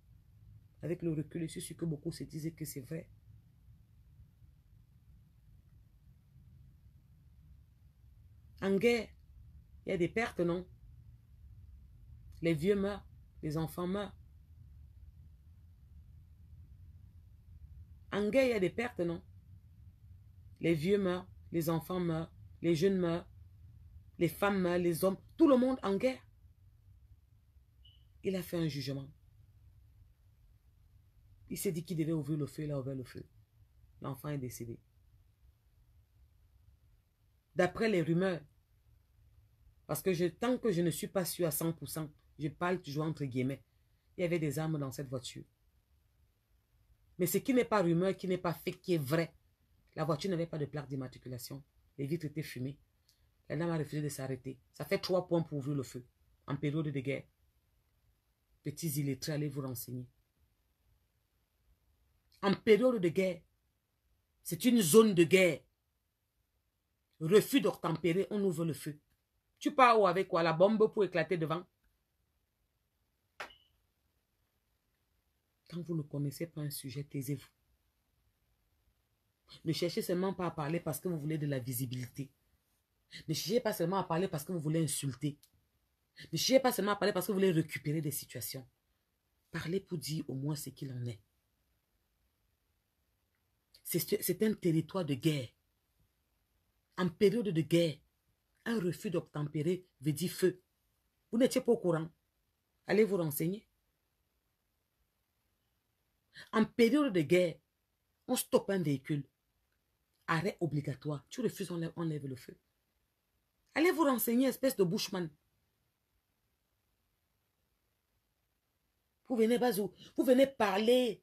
Avec le recul, je suis sûr que beaucoup se disaient que c'est vrai. En guerre, il y a des pertes, non? Les vieux meurent, les enfants meurent. En guerre, il y a des pertes, non? Les vieux meurent, les enfants meurent, les jeunes meurent, les femmes meurent, les hommes, tout le monde en guerre. Il a fait un jugement. Il s'est dit qu'il devait ouvrir le feu, il a ouvert le feu. L'enfant est décédé. D'après les rumeurs, parce que tant que je ne suis pas sûr à 100%, je parle toujours entre guillemets, il y avait des armes dans cette voiture. Mais ce qui n'est pas rumeur, qui n'est pas fait, qui est vrai, la voiture n'avait pas de plaque d'immatriculation. Les vitres étaient fumées. La dame a refusé de s'arrêter. Ça fait trois points pour ouvrir le feu en période de guerre. Petits illettrés, allez vous renseigner. En période de guerre, c'est une zone de guerre. Refus d'obtempérer, on ouvre le feu. Tu pars où avec quoi? La bombe pour éclater devant? Quand vous ne connaissez pas un sujet, taisez-vous. Ne cherchez seulement pas à parler parce que vous voulez de la visibilité. Ne cherchez pas seulement à parler parce que vous voulez insulter. Ne cherchez pas seulement à parler parce que vous voulez récupérer des situations. Parlez pour dire au moins ce qu'il en est. C'est un territoire de guerre. En période de guerre, un refus d'obtempérer veut dire feu. Vous n'étiez pas au courant. Allez vous renseigner. En période de guerre, on stoppe un véhicule. Arrêt obligatoire. Tu refuses, on lève, le feu. Allez vous renseigner, espèce de bushman. Vous venez, vous venez parler.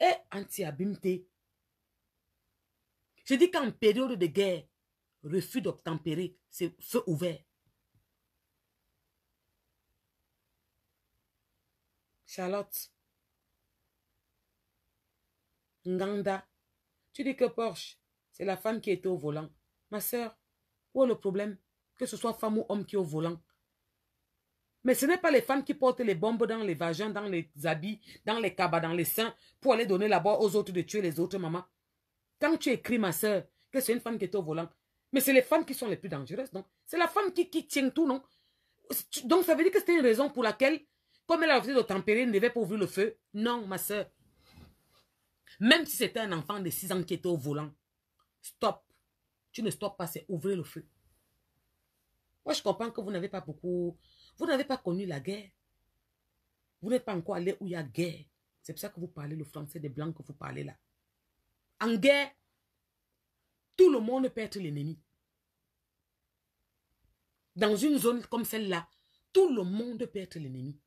Eh, anti-abimté. Je dis qu'en période de guerre, refus d'obtempérer, c'est feu ouvert. Charlotte. Nganda. Tu dis que Porsche, c'est la femme qui était au volant. Ma soeur, où est le problème? Que ce soit femme ou homme qui est au volant. Mais ce n'est pas les femmes qui portent les bombes dans les vagins, dans les habits, dans les cabas, dans les seins, pour aller donner la boîte aux autres de tuer les autres mamans. Quand tu écris, ma soeur, que c'est une femme qui est au volant, mais c'est les femmes qui sont les plus dangereuses, non C'est la femme qui, tient tout, non? Donc ça veut dire que c'était une raison pour laquelle, comme elle a refusé de tempérer, elle ne devait pas ouvrir le feu. Non, ma soeur. Même si c'était un enfant de 6 ans qui était au volant, stop. Tu ne stoppes pas, c'est ouvrir le feu. Moi, je comprends que vous n'avez pas beaucoup... Vous n'avez pas connu la guerre. Vous n'êtes pas encore allé où il y a guerre. C'est pour ça que vous parlez le français des blancs que vous parlez là. En guerre, tout le monde peut être l'ennemi. Dans une zone comme celle-là, tout le monde peut être l'ennemi.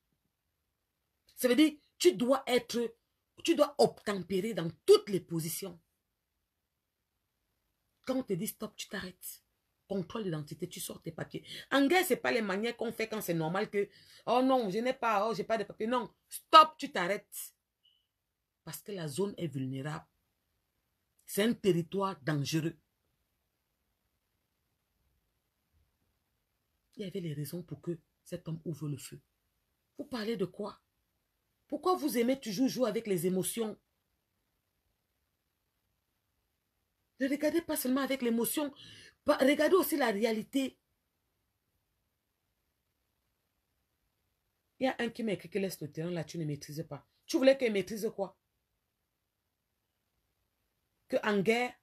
Ça veut dire, tu dois être, tu dois obtempérer dans toutes les positions. Quand on te dit stop, tu t'arrêtes. Contrôle d'identité, tu sors tes papiers. En guerre, ce n'est pas les manières qu'on fait quand c'est normal que, oh non, je n'ai pas, oh, j'ai pas de papiers. Non, stop, tu t'arrêtes. Parce que la zone est vulnérable. C'est un territoire dangereux. Il y avait les raisons pour que cet homme ouvre le feu. Vous parlez de quoi? Pourquoi vous aimez toujours jouer avec les émotions? Ne regardez pas seulement avec l'émotion, regardez aussi la réalité. Il y a un qui m'a écrit que laisse le terrain là, tu ne maîtrises pas. Tu voulais qu'il maîtrise quoi? Qu'en guerre,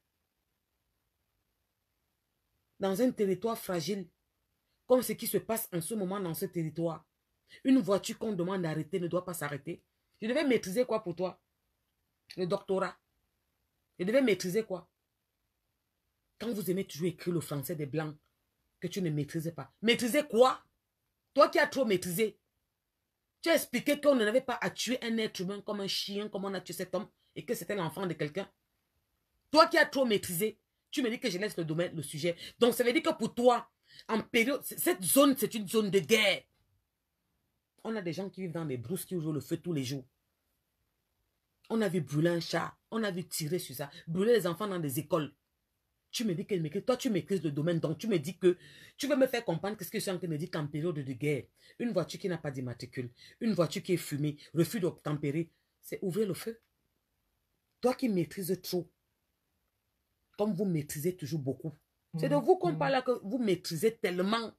dans un territoire fragile, comme ce qui se passe en ce moment dans ce territoire, une voiture qu'on demande d'arrêter ne doit pas s'arrêter. Je devais maîtriser quoi pour toi? Le doctorat. Je devais maîtriser quoi? Quand vous aimez toujours écrire le français des blancs que tu ne maîtrises pas. Maîtriser quoi? Toi qui as trop maîtrisé. Tu as expliqué qu'on n'avait pas à tuer un être humain comme un chien, comme on a tué cet homme, et que c'était l'enfant de quelqu'un. Toi qui as trop maîtrisé, tu me dis que je laisse le domaine, le sujet. Donc ça veut dire que pour toi, en période, cette zone, c'est une zone de guerre. On a des gens qui vivent dans des brousses, qui ouvrent le feu tous les jours. On a vu brûler un chat, on a vu tirer sur ça, brûler les enfants dans des écoles. Tu me dis que toi tu maîtrises le domaine, donc tu me dis que tu veux me faire comprendre qu'est-ce que je suis en train de dire qu'en période de guerre, une voiture qui n'a pas d'immatricule, une voiture qui est fumée, refus tempérer, c'est ouvrir le feu. Toi qui maîtrises trop, comme vous maîtrisez toujours beaucoup, c'est de mm. vous qu'on mm. parle là que vous maîtrisez tellement.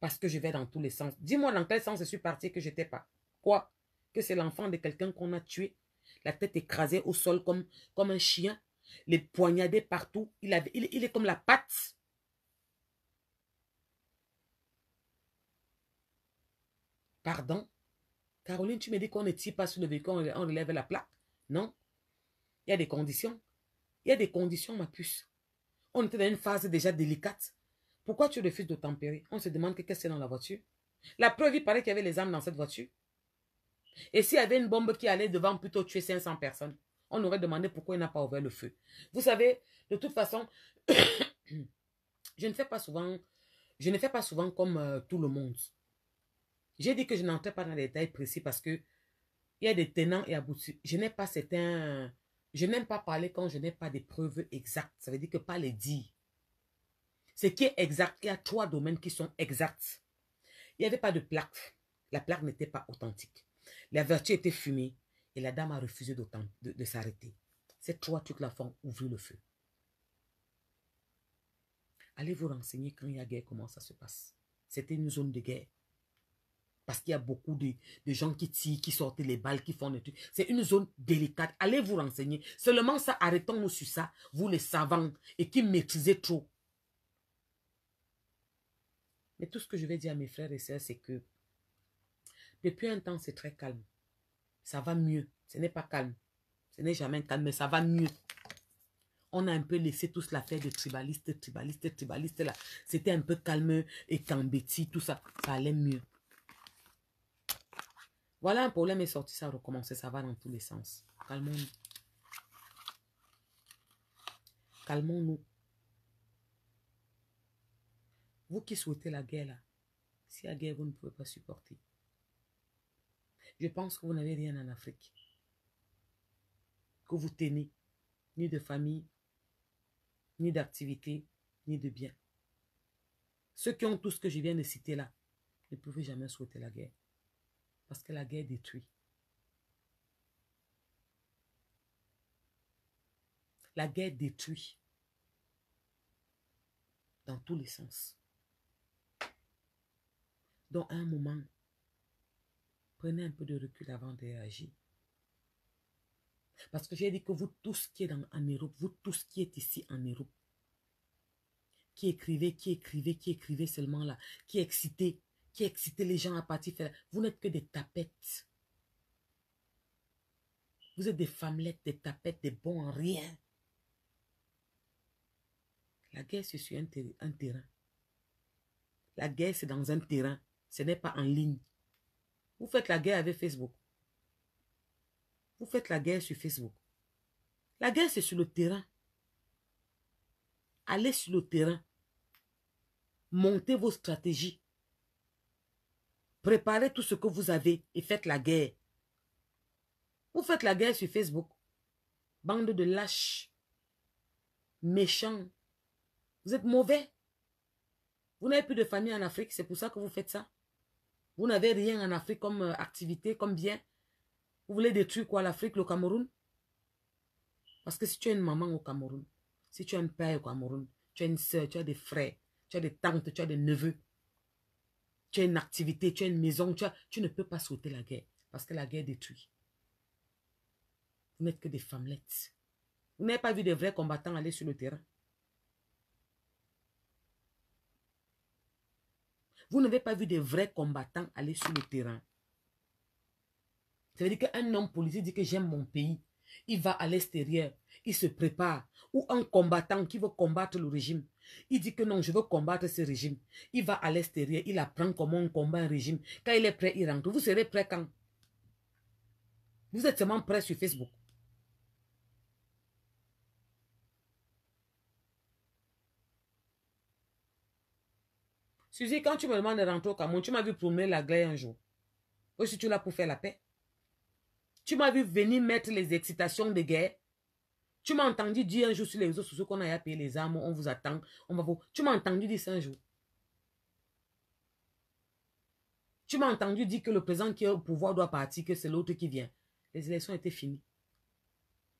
Parce que je vais dans tous les sens. Dis-moi dans quel sens je suis parti que je n'étais pas. Quoi? Que c'est l'enfant de quelqu'un qu'on a tué. La tête écrasée au sol comme, comme un chien. Les poignardés partout. Il, avait, il, est comme la patte. Pardon? Caroline, tu me dis qu'on ne tire pas sur le véhicule, on relève la plaque? Non? Il y a des conditions. Il y a des conditions, ma puce. On était dans une phase déjà délicate. Pourquoi tu refuses de tempérer? On se demande qu'est-ce y a dans la voiture. La preuve, il paraît qu'il y avait les armes dans cette voiture. Et s'il y avait une bombe qui allait devant plutôt tuer 500 personnes, on aurait demandé pourquoi il n'a pas ouvert le feu. Vous savez, de toute façon, (coughs) je ne fais pas souvent, je ne fais pas souvent comme euh, tout le monde. J'ai dit que je n'entrais pas dans les détails précis parce que il y a des tenants et aboutissants. Je n'ai pas certains je n'aime pas parler quand je n'ai pas de preuves exactes. Ça veut dire que pas les dire. Ce qui est exact, il y a trois domaines qui sont exacts. Il n'y avait pas de plaque. La plaque n'était pas authentique. La voiture était fumée et la dame a refusé de, de s'arrêter. Ces trois trucs-là font ouvrir le feu. Allez vous renseigner quand il y a guerre, comment ça se passe. C'était une zone de guerre. Parce qu'il y a beaucoup de, gens qui tirent, qui sortent les balles, qui font des trucs. C'est une zone délicate. Allez vous renseigner. Seulement ça, arrêtons-nous sur ça. Vous les savants et qui maîtrisez trop. Mais tout ce que je vais dire à mes frères et sœurs, c'est que depuis un temps, c'est très calme. Ça va mieux. Ce n'est pas calme. Ce n'est jamais calme, mais ça va mieux. On a un peu laissé tous l'affaire de tribaliste, tribaliste, tribaliste là. C'était un peu calme et tout ça. Ça allait mieux. Voilà un problème est sorti, ça a recommencé, ça va dans tous les sens. Calmons-nous. Calmons-nous. Vous qui souhaitez la guerre si la guerre vous ne pouvez pas supporter, je pense que vous n'avez rien en Afrique. Que vous tenez ni de famille, ni d'activité, ni de bien. Ceux qui ont tout ce que je viens de citer là, ne peuvent jamais souhaiter la guerre. Parce que la guerre détruit. La guerre détruit. Dans tous les sens. Donc, à un moment, prenez un peu de recul avant de réagir. Parce que j'ai dit que vous tous qui êtes en Europe, vous tous qui êtes ici en Europe, qui écrivez, qui écrivez, qui écrivez seulement là, qui excitez, qui excitez les gens à partir faire. Vous n'êtes que des tapettes. Vous êtes des femmelettes, des tapettes, des bons en rien. La guerre, c'est sur un terrain. La guerre, c'est dans un terrain. Ce n'est pas en ligne. Vous faites la guerre avec Facebook. Vous faites la guerre sur Facebook. La guerre, c'est sur le terrain. Allez sur le terrain. Montez vos stratégies. Préparez tout ce que vous avez et faites la guerre. Vous faites la guerre sur Facebook. Bande de lâches. Méchants. Vous êtes mauvais. Vous n'avez plus de famille en Afrique, c'est pour ça que vous faites ça. Vous n'avez rien en Afrique comme euh, activité, comme bien. Vous voulez détruire quoi l'Afrique, le Cameroun? Parce que si tu as une maman au Cameroun, si tu as un père au Cameroun, tu as une soeur, tu as des frères, tu as des tantes, tu as des neveux, tu as une activité, tu as une maison, tu, tu ne peux pas sauter la guerre parce que la guerre détruit. Vous n'êtes que des femmelettes. Vous n'avez pas vu des vrais combattants aller sur le terrain. Vous n'avez pas vu des vrais combattants aller sur le terrain. Ça veut dire qu'un homme politique dit que j'aime mon pays. Il va à l'extérieur, il se prépare. Ou un combattant qui veut combattre le régime. Il dit que non, je veux combattre ce régime. Il va à l'extérieur, il apprend comment on combat un régime. Quand il est prêt, il rentre. Vous serez prêt quand? Vous êtes seulement prêt sur Facebook. Suzy, quand tu me demandes de rentrer au Cameroun, tu m'as vu promener la glace un jour. Aussi, tu l'as pour faire la paix. Tu m'as vu venir mettre les excitations de guerre. Tu m'as entendu dire un jour sur les réseaux sociaux qu'on a payé les armes, on vous attend, on va vous... Tu m'as entendu dire ça un jour. Tu m'as entendu dire que le président qui est au pouvoir doit partir, que c'est l'autre qui vient. Les élections étaient finies.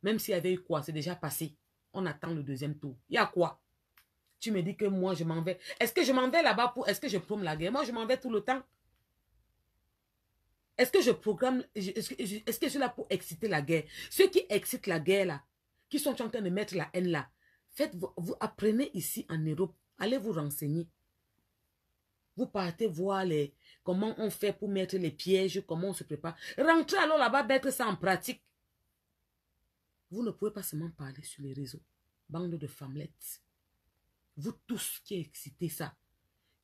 Même s'il y avait eu quoi, c'est déjà passé. On attend le deuxième tour. Il y a quoi? Tu me dis que moi, je m'en vais. Est-ce que je m'en vais là-bas pour... Est-ce que je prône la guerre? Moi, je m'en vais tout le temps. Est-ce que je programme... Est-ce que, je suis là pour exciter la guerre? Ceux qui excitent la guerre, là, qui sont en train de mettre la haine là, faites, vous, vous apprenez ici en Europe. Allez vous renseigner. Vous partez voir les, comment on fait pour mettre les pièges, comment on se prépare. Rentrez alors là-bas, mettre ça en pratique. Vous ne pouvez pas seulement parler sur les réseaux. Bande de femmelettes. Vous tous qui excitez ça,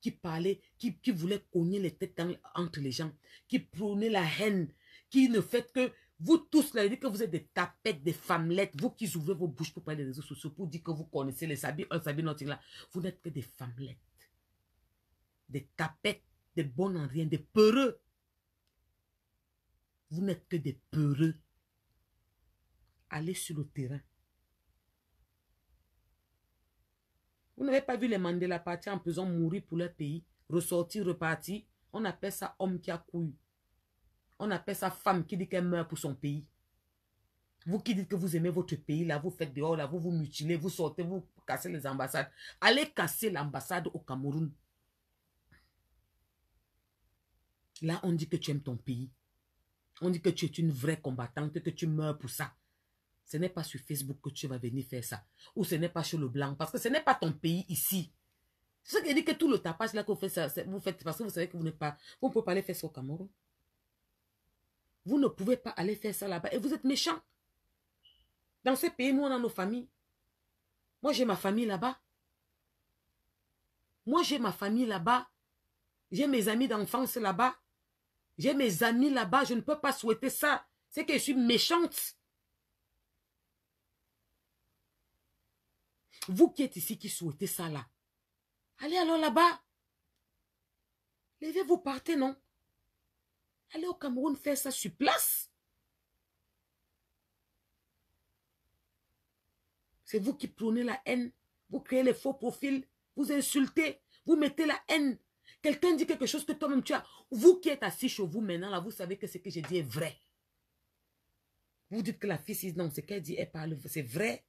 qui parlaient, qui, voulaient cogner les têtes entre les gens, qui prônaient la haine, qui ne fait que vous tous, là, dites que vous êtes des tapettes, des femmelettes, vous qui ouvrez vos bouches pour parler des réseaux sociaux, pour dire que vous connaissez les sabis, un sabi, là, vous n'êtes que des femmelettes, des tapettes, des bonnes en rien, des peureux. Vous n'êtes que des peureux. Allez sur le terrain. Vous n'avez pas vu les Mandela partir en prison, mourir pour leur pays, ressortir, repartir. On appelle ça homme qui a couilles. On appelle ça femme qui dit qu'elle meurt pour son pays. Vous qui dites que vous aimez votre pays, là, vous faites dehors, là, vous vous mutilez, vous sortez, vous cassez les ambassades. Allez casser l'ambassade au Cameroun. Là, on dit que tu aimes ton pays. On dit que tu es une vraie combattante, que tu meurs pour ça. Ce n'est pas sur Facebook que tu vas venir faire ça. Ou ce n'est pas sur le blanc. Parce que ce n'est pas ton pays ici. C'est ça qui dit que tout le tapage là que vous faites, ça, vous faites parce que vous savez que vous n'êtes pas... Vous ne pouvez pas aller faire ça au Cameroun. Vous ne pouvez pas aller faire ça là-bas. Et vous êtes méchant. Dans ce pays, nous, on a nos familles. Moi, j'ai ma famille là-bas. Moi, j'ai ma famille là-bas. J'ai mes amis d'enfance là-bas. J'ai mes amis là-bas. Je ne peux pas souhaiter ça. C'est que je suis méchante. Vous qui êtes ici, qui souhaitez ça là. Allez alors là-bas. Levez-vous, partez, non? Allez au Cameroun faire ça sur place. C'est vous qui prônez la haine. Vous créez les faux profils. Vous insultez. Vous mettez la haine. Quelqu'un dit quelque chose que toi-même tu as. Vous qui êtes assis chez vous maintenant, là, vous savez que ce que j'ai dit est vrai. Vous dites que la fille, non, ce qu'elle dit, elle parle, c'est vrai.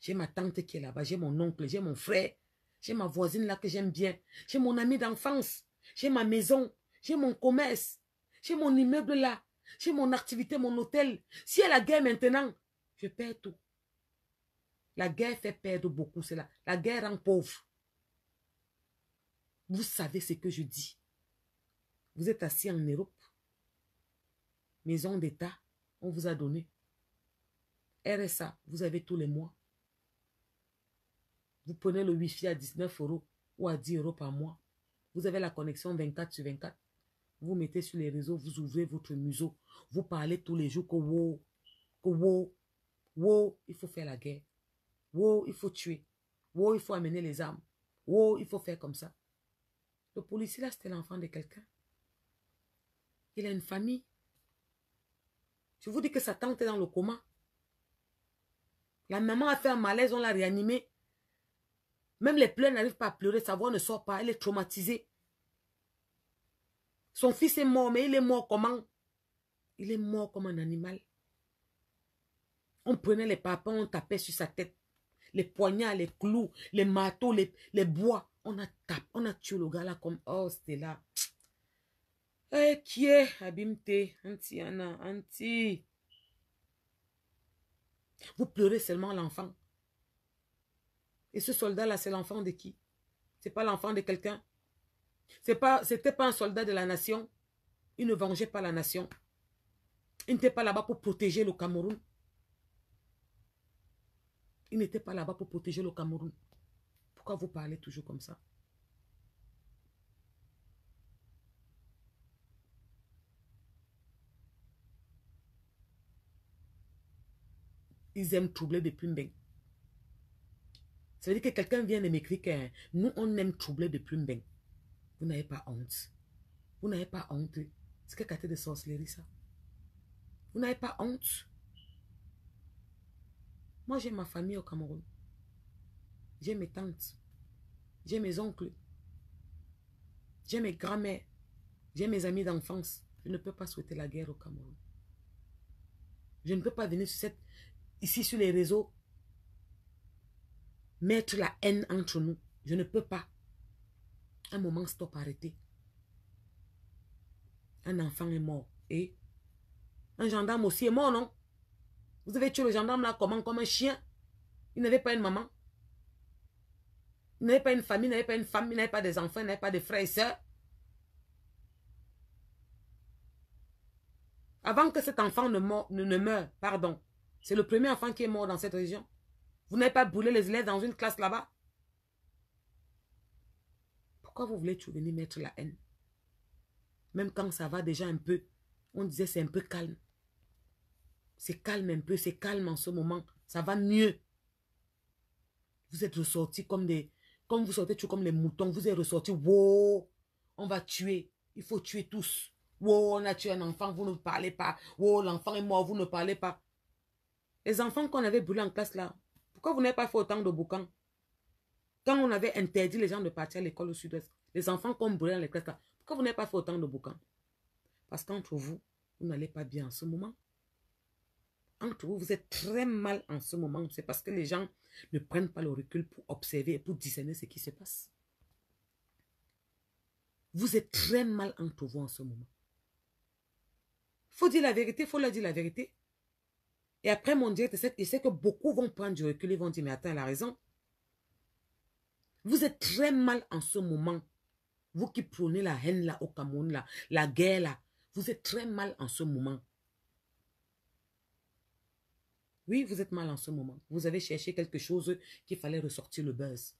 J'ai ma tante qui est là-bas, j'ai mon oncle, j'ai mon frère, j'ai ma voisine là que j'aime bien, j'ai mon ami d'enfance, j'ai ma maison, j'ai mon commerce, j'ai mon immeuble là. J'ai mon activité, mon hôtel. Si elle a la guerre maintenant, je perds tout. La guerre fait perdre beaucoup. C'est la, la guerre rend pauvre. Vous savez ce que je dis. Vous êtes assis en Europe. Maison d'État, on vous a donné. RSA, vous avez tous les mois. Vous prenez le Wi-Fi à 19 euros ou à 10 euros par mois. Vous avez la connexion 24 sur 24. Vous mettez sur les réseaux, vous ouvrez votre museau. Vous parlez tous les jours que wow, que wow, wow, il faut faire la guerre. Wow, il faut tuer. Wow, il faut amener les armes. Wow, il faut faire comme ça. Le policier là, c'était l'enfant de quelqu'un. Il a une famille. Je vous dis que sa tante est dans le coma. La maman a fait un malaise, on l'a réanimée. Même les pleurs n'arrivent pas à pleurer, sa voix ne sort pas, elle est traumatisée. Son fils est mort, mais il est mort comment? Il est mort comme un animal. On prenait les papas, on tapait sur sa tête. Les poignards, les clous, les marteaux, les, les bois. On a tapé, on a tué le gars là comme, oh, c'était là. Eh, qui est Abimte, Anti Anna, Anti. Vous pleurez seulement l'enfant. Et ce soldat-là, c'est l'enfant de qui? C'est pas l'enfant de quelqu'un. C'est pas, pas un soldat de la nation. Il ne vengeait pas la nation. Il n'était pas là-bas pour protéger le Cameroun. Il n'était pas là-bas pour protéger le Cameroun. Pourquoi vous parlez toujours comme ça? Ils aiment troubler depuis Mbeng. Ça veut dire que quelqu'un vient de m'écrire que nous, on aime troubler depuis Mbeng. Vous n'avez pas honte. Vous n'avez pas honte. C'est que quartier de sorcellerie, ça? Vous n'avez pas honte? Moi, j'ai ma famille au Cameroun. J'ai mes tantes. J'ai mes oncles. J'ai mes grands-mères. J'ai mes amis d'enfance. Je ne peux pas souhaiter la guerre au Cameroun. Je ne peux pas venir ici sur les réseaux mettre la haine entre nous. Je ne peux pas. Un moment, stop, arrêtez. Un enfant est mort. Et un gendarme aussi est mort, non? Vous avez tué le gendarme là comment? Comme un chien. Il n'avait pas une maman. Il n'avait pas une famille, il n'avait pas une femme, il n'avait pas des enfants, il n'avait pas de frères et sœurs. Avant que cet enfant ne, ne meure, pardon, c'est le premier enfant qui est mort dans cette région. Vous n'avez pas brûlé les élèves dans une classe là-bas? Pourquoi vous voulez toujours venir mettre la haine? Même quand ça va déjà un peu, on disait c'est un peu calme. C'est calme un peu, c'est calme en ce moment. Ça va mieux. Vous êtes ressortis comme des... Comme vous sortez toujours comme les moutons, vous êtes ressortis. Wow, on va tuer. Il faut tuer tous. Wow, on a tué un enfant, vous ne parlez pas. Wow, l'enfant est mort, vous ne parlez pas. Les enfants qu'on avait brûlés en classe là, pourquoi vous n'avez pas fait autant de bouquins Quand on avait interdit les gens de partir à l'école au sud-ouest, les enfants qu'on brûlait dans les classes pourquoi vous n'avez pas fait autant de bouquins Parce qu'entre vous, vous n'allez pas bien en ce moment. Entre vous, vous êtes très mal en ce moment. C'est parce que les gens ne prennent pas le recul pour observer et pour discerner ce qui se passe. Vous êtes très mal entre vous en ce moment. Il faut dire la vérité, il faut leur dire la vérité. Et après mon direct, je sais que beaucoup vont prendre du recul et vont dire, mais attends, elle a raison. Vous êtes très mal en ce moment. Vous qui prenez la haine là au Cameroun, là, la guerre là, vous êtes très mal en ce moment. Oui, vous êtes mal en ce moment. Vous avez cherché quelque chose qu'il fallait ressortir le buzz.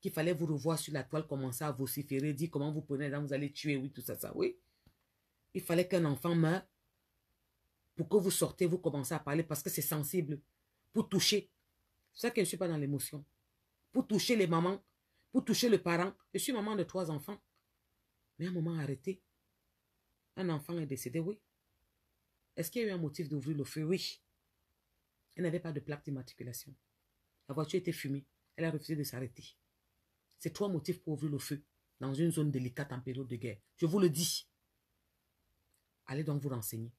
Qu'il fallait vous revoir sur la toile, commencer à vociférer, dire comment vous prenez vous allez tuer, oui, tout ça, ça, oui. Il fallait qu'un enfant meure pour que vous sortez, vous commencez à parler parce que c'est sensible. Pour toucher. C'est ça que je ne suis pas dans l'émotion. Pour toucher les mamans, pour toucher le parent. Je suis maman de trois enfants. Mais un moment arrêté. Un enfant est décédé, oui. Est-ce qu'il y a eu un motif d'ouvrir le feu? Oui. Elle n'avait pas de plaque d'immatriculation. La voiture était fumée. Elle a refusé de s'arrêter. C'est trois motifs pour ouvrir le feu dans une zone délicate en période de guerre. Je vous le dis. Allez donc vous renseigner.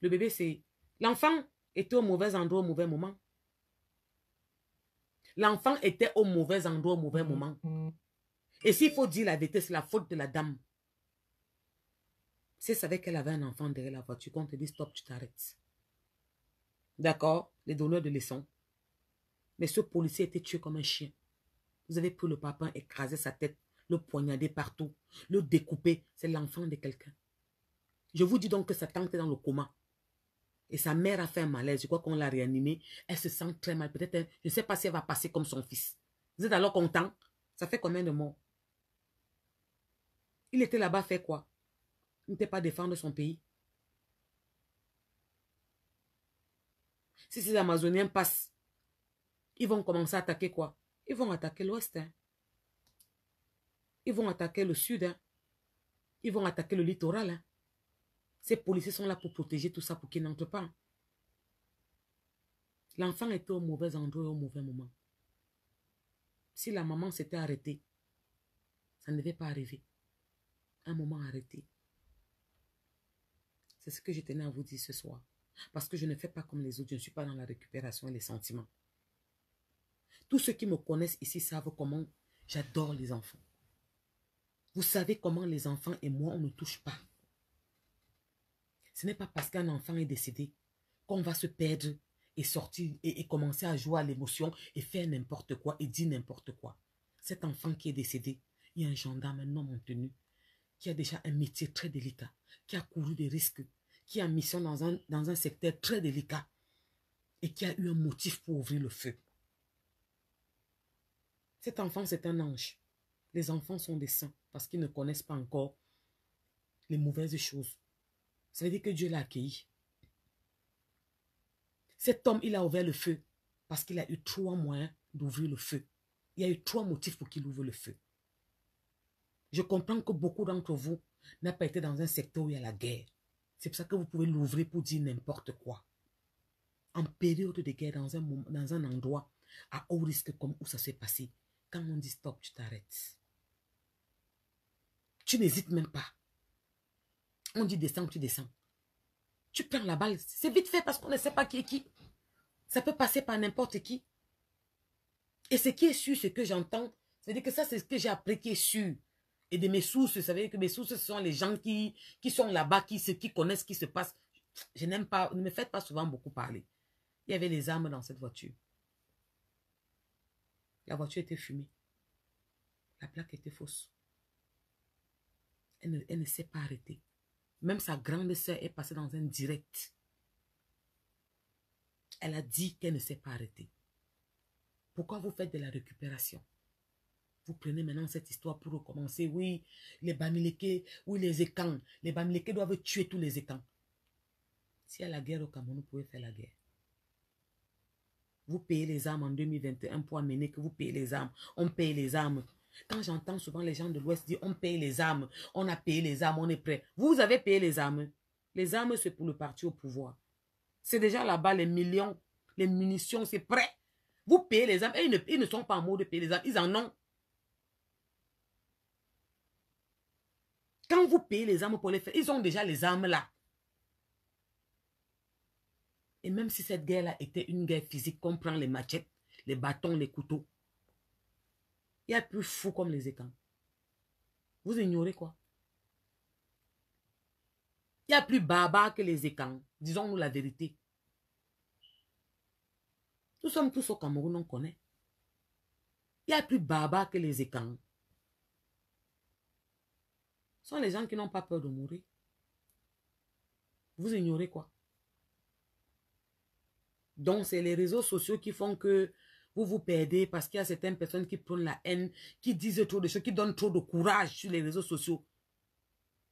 Le bébé, c'est... L'enfant était au mauvais endroit au mauvais moment. L'enfant était au mauvais endroit au mauvais moment. Et s'il faut dire la vérité, c'est la faute de la dame. Si elle savait qu'elle avait un enfant derrière la voiture, qu'on te dit stop, tu t'arrêtes. D'accord? Les donneurs de leçons. Mais ce policier était tué comme un chien. Vous avez pris le papa, écrasé sa tête, le poignarder partout, le découper. C'est l'enfant de quelqu'un. Je vous dis donc que sa tante est dans le coma. Et sa mère a fait un malaise. Je crois qu'on l'a réanimée. Elle se sent très mal. Peut-être, je ne sais pas si elle va passer comme son fils. Vous êtes alors content? Ça fait combien de morts? Il était là-bas fait quoi? Il n'était pas défendre son pays. Si ces Amazoniens passent, ils vont commencer à attaquer quoi? Ils vont attaquer l'Ouest. Hein. Ils vont attaquer le Sud. Hein. Ils vont attaquer le littoral. Hein. Ces policiers sont là pour protéger tout ça pour qu'ils n'entrent pas. L'enfant était au mauvais endroit au mauvais moment. Si la maman s'était arrêtée, ça ne devait pas arriver. Un moment arrêté. C'est ce que je tenais à vous dire ce soir. Parce que je ne fais pas comme les autres. Je ne suis pas dans la récupération et les sentiments. Tous ceux qui me connaissent ici savent comment j'adore les enfants. Vous savez comment les enfants et moi, on ne touche pas. Ce n'est pas parce qu'un enfant est décédé qu'on va se perdre et sortir et, commencer à jouer à l'émotion et faire n'importe quoi et dire n'importe quoi. Cet enfant qui est décédé, il y a un gendarme, un homme en tenue, qui a déjà un métier très délicat, qui a couru des risques, qui a mission dans un, dans un secteur très délicat et qui a eu un motif pour ouvrir le feu. Cet enfant, c'est un ange. Les enfants sont des saints parce qu'ils ne connaissent pas encore les mauvaises choses. Ça veut dire que Dieu l'a accueilli. Cet homme, il a ouvert le feu parce qu'il a eu trois moyens d'ouvrir le feu. Il y a eu trois motifs pour qu'il ouvre le feu. Je comprends que beaucoup d'entre vous n'ont pas été dans un secteur où il y a la guerre. C'est pour ça que vous pouvez l'ouvrir pour dire n'importe quoi. En période de guerre, dans un, dans un endroit à haut risque comme où ça s'est passé, quand on dit stop, tu t'arrêtes. Tu n'hésites même pas. On dit descends, tu descends. Tu prends la balle. C'est vite fait parce qu'on ne sait pas qui est qui. Ça peut passer par n'importe qui. Et ce qui est sûr, ce que j'entends, c'est-à-dire que ça, c'est ce que j'ai appris qui est sûr. Et de mes sources, vous savez que mes sources, ce sont les gens qui, qui sont là-bas, qui, qui connaissent ce qui se passe. Je n'aime pas, ne me faites pas souvent beaucoup parler. Il y avait les armes dans cette voiture. La voiture était fumée. La plaque était fausse. Elle elle ne s'est pas arrêtée. Même sa grande sœur est passée dans un direct. Elle a dit qu'elle ne s'est pas arrêtée. Pourquoi vous faites de la récupération? Vous prenez maintenant cette histoire pour recommencer. Oui, les Bamileke, oui, les écans. Les Bamileke doivent tuer tous les écans. S'il y a la guerre au Cameroun, vous pouvez faire la guerre. Vous payez les armes en 2021 pour amener que vous payez les armes. On paye les armes. Quand j'entends souvent les gens de l'Ouest dire on paye les armes, on a payé les armes, on est prêt. Vous avez payé les armes. Les armes, c'est pour le parti au pouvoir. C'est déjà là-bas les millions, les munitions, c'est prêt. Vous payez les armes. Et ils ne, sont pas en mode de payer les armes. Ils en ont. Quand vous payez les armes pour les faire, ils ont déjà les armes là. Et même si cette guerre-là était une guerre physique, qu'on prend les machettes, les bâtons, les couteaux, il y a plus fou comme les écans. Vous ignorez quoi? Il y a plus barbare que les écans. Disons-nous la vérité. Nous sommes tous au Cameroun, on connaît. Il y a plus barbare que les écans. Ce sont les gens qui n'ont pas peur de mourir. Vous ignorez quoi? Donc, c'est les réseaux sociaux qui font que vous vous perdez parce qu'il y a certaines personnes qui prennent la haine, qui disent trop de choses, qui donnent trop de courage sur les réseaux sociaux.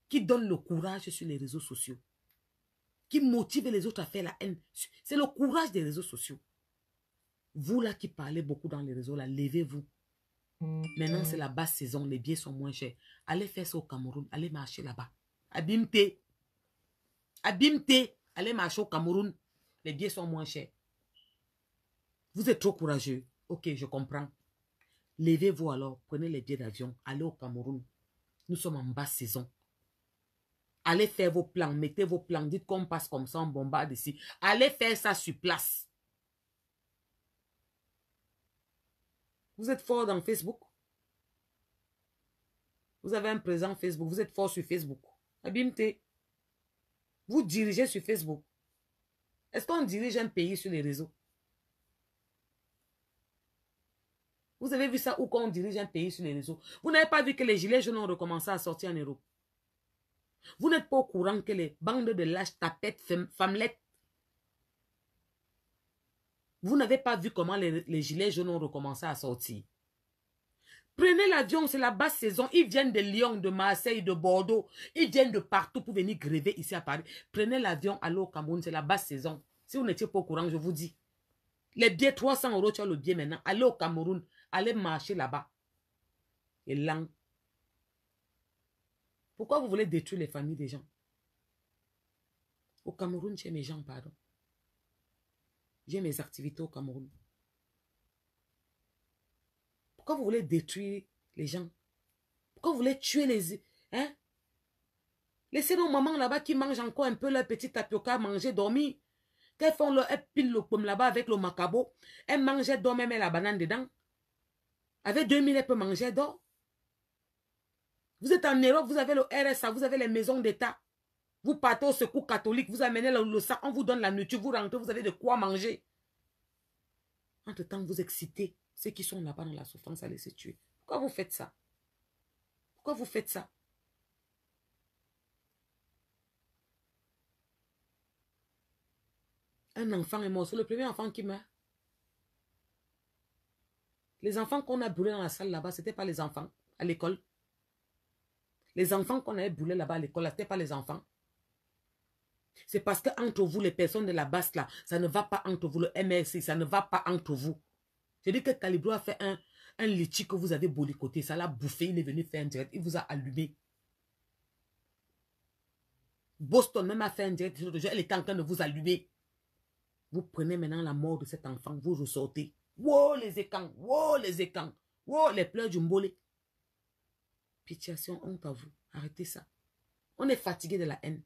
Qui donnent le courage sur les réseaux sociaux. Qui motivent les autres à faire la haine. C'est le courage des réseaux sociaux. Vous là qui parlez beaucoup dans les réseaux, là, levez-vous. Maintenant, c'est la basse saison, les billets sont moins chers. Allez faire ça au Cameroun, allez marcher là-bas. Abimte. Abimte. Allez marcher au Cameroun, les billets sont moins chers. Vous êtes trop courageux. Ok, je comprends. Levez-vous alors, prenez les billets d'avion, allez au Cameroun. Nous sommes en basse saison. Allez faire vos plans, mettez vos plans, dites qu'on passe comme ça, on bombarde ici. Allez faire ça sur place. Vous êtes fort dans Facebook? Vous avez un présent Facebook, vous êtes fort sur Facebook. Abimte. Vous dirigez sur Facebook. Est-ce qu'on dirige un pays sur les réseaux? Vous avez vu ça où quand on dirige un pays sur les réseaux? Vous n'avez pas vu que les gilets jaunes ont recommencé à sortir en Europe? Vous n'êtes pas au courant que les bandes de lâches tapettes, femmelettes, vous n'avez pas vu comment les, gilets jaunes ont recommencé à sortir? Prenez l'avion, c'est la basse saison. Ils viennent de Lyon, de Marseille, de Bordeaux. Ils viennent de partout pour venir gréver ici à Paris. Prenez l'avion, allez au Cameroun, c'est la basse saison. Si vous n'étiez pas au courant, je vous dis. Les billets, 300 euros, tu as le billet maintenant. Allez au Cameroun. Allez marcher là-bas. Et là. Pourquoi vous voulez détruire les familles des gens? Au Cameroun, j'ai mes gens, pardon. J'ai mes activités au Cameroun. Pourquoi vous voulez détruire les gens? Pourquoi vous voulez tuer les... Hein? Laissez nos mamans là-bas qui mangent encore un peu leur petit tapioca, manger, dormir. Qu'elles font leur, elles pilent le pomme là-bas avec le macabo. Elles mangent, elles dorment, elles la banane dedans. Avec 2000, elle peut manger d'or. Vous êtes en Europe, vous avez le RSA, vous avez les maisons d'État. Vous partez au secours catholique, vous amenez le, sac, on vous donne la nourriture, vous rentrez, vous avez de quoi manger. Entre-temps, vous excitez ceux qui sont là-bas dans la souffrance à laisser tuer. Pourquoi vous faites ça? Pourquoi vous faites ça? Un enfant est mort. C'est le premier enfant qui meurt. Les enfants qu'on a brûlés dans la salle là-bas, ce n'étaient pas les enfants à l'école. Les enfants qu'on avait brûlés là-bas à l'école, ce n'étaient pas les enfants. C'est parce que entre vous, les personnes de la basse là, ça ne va pas entre vous, le MRC, ça ne va pas entre vous. Je dis que Calibro a fait un, un litchi que vous avez boycotté, ça l'a bouffé, il est venu faire un direct, il vous a allumé. Boston même a fait un direct, elle était en train de vous allumer. Vous prenez maintenant la mort de cet enfant, vous ressortez. Wow, les écans, wow, les écans, wow, les pleurs du mbolé. Pitiation, honte à vous. Arrêtez ça. On est fatigué de la haine.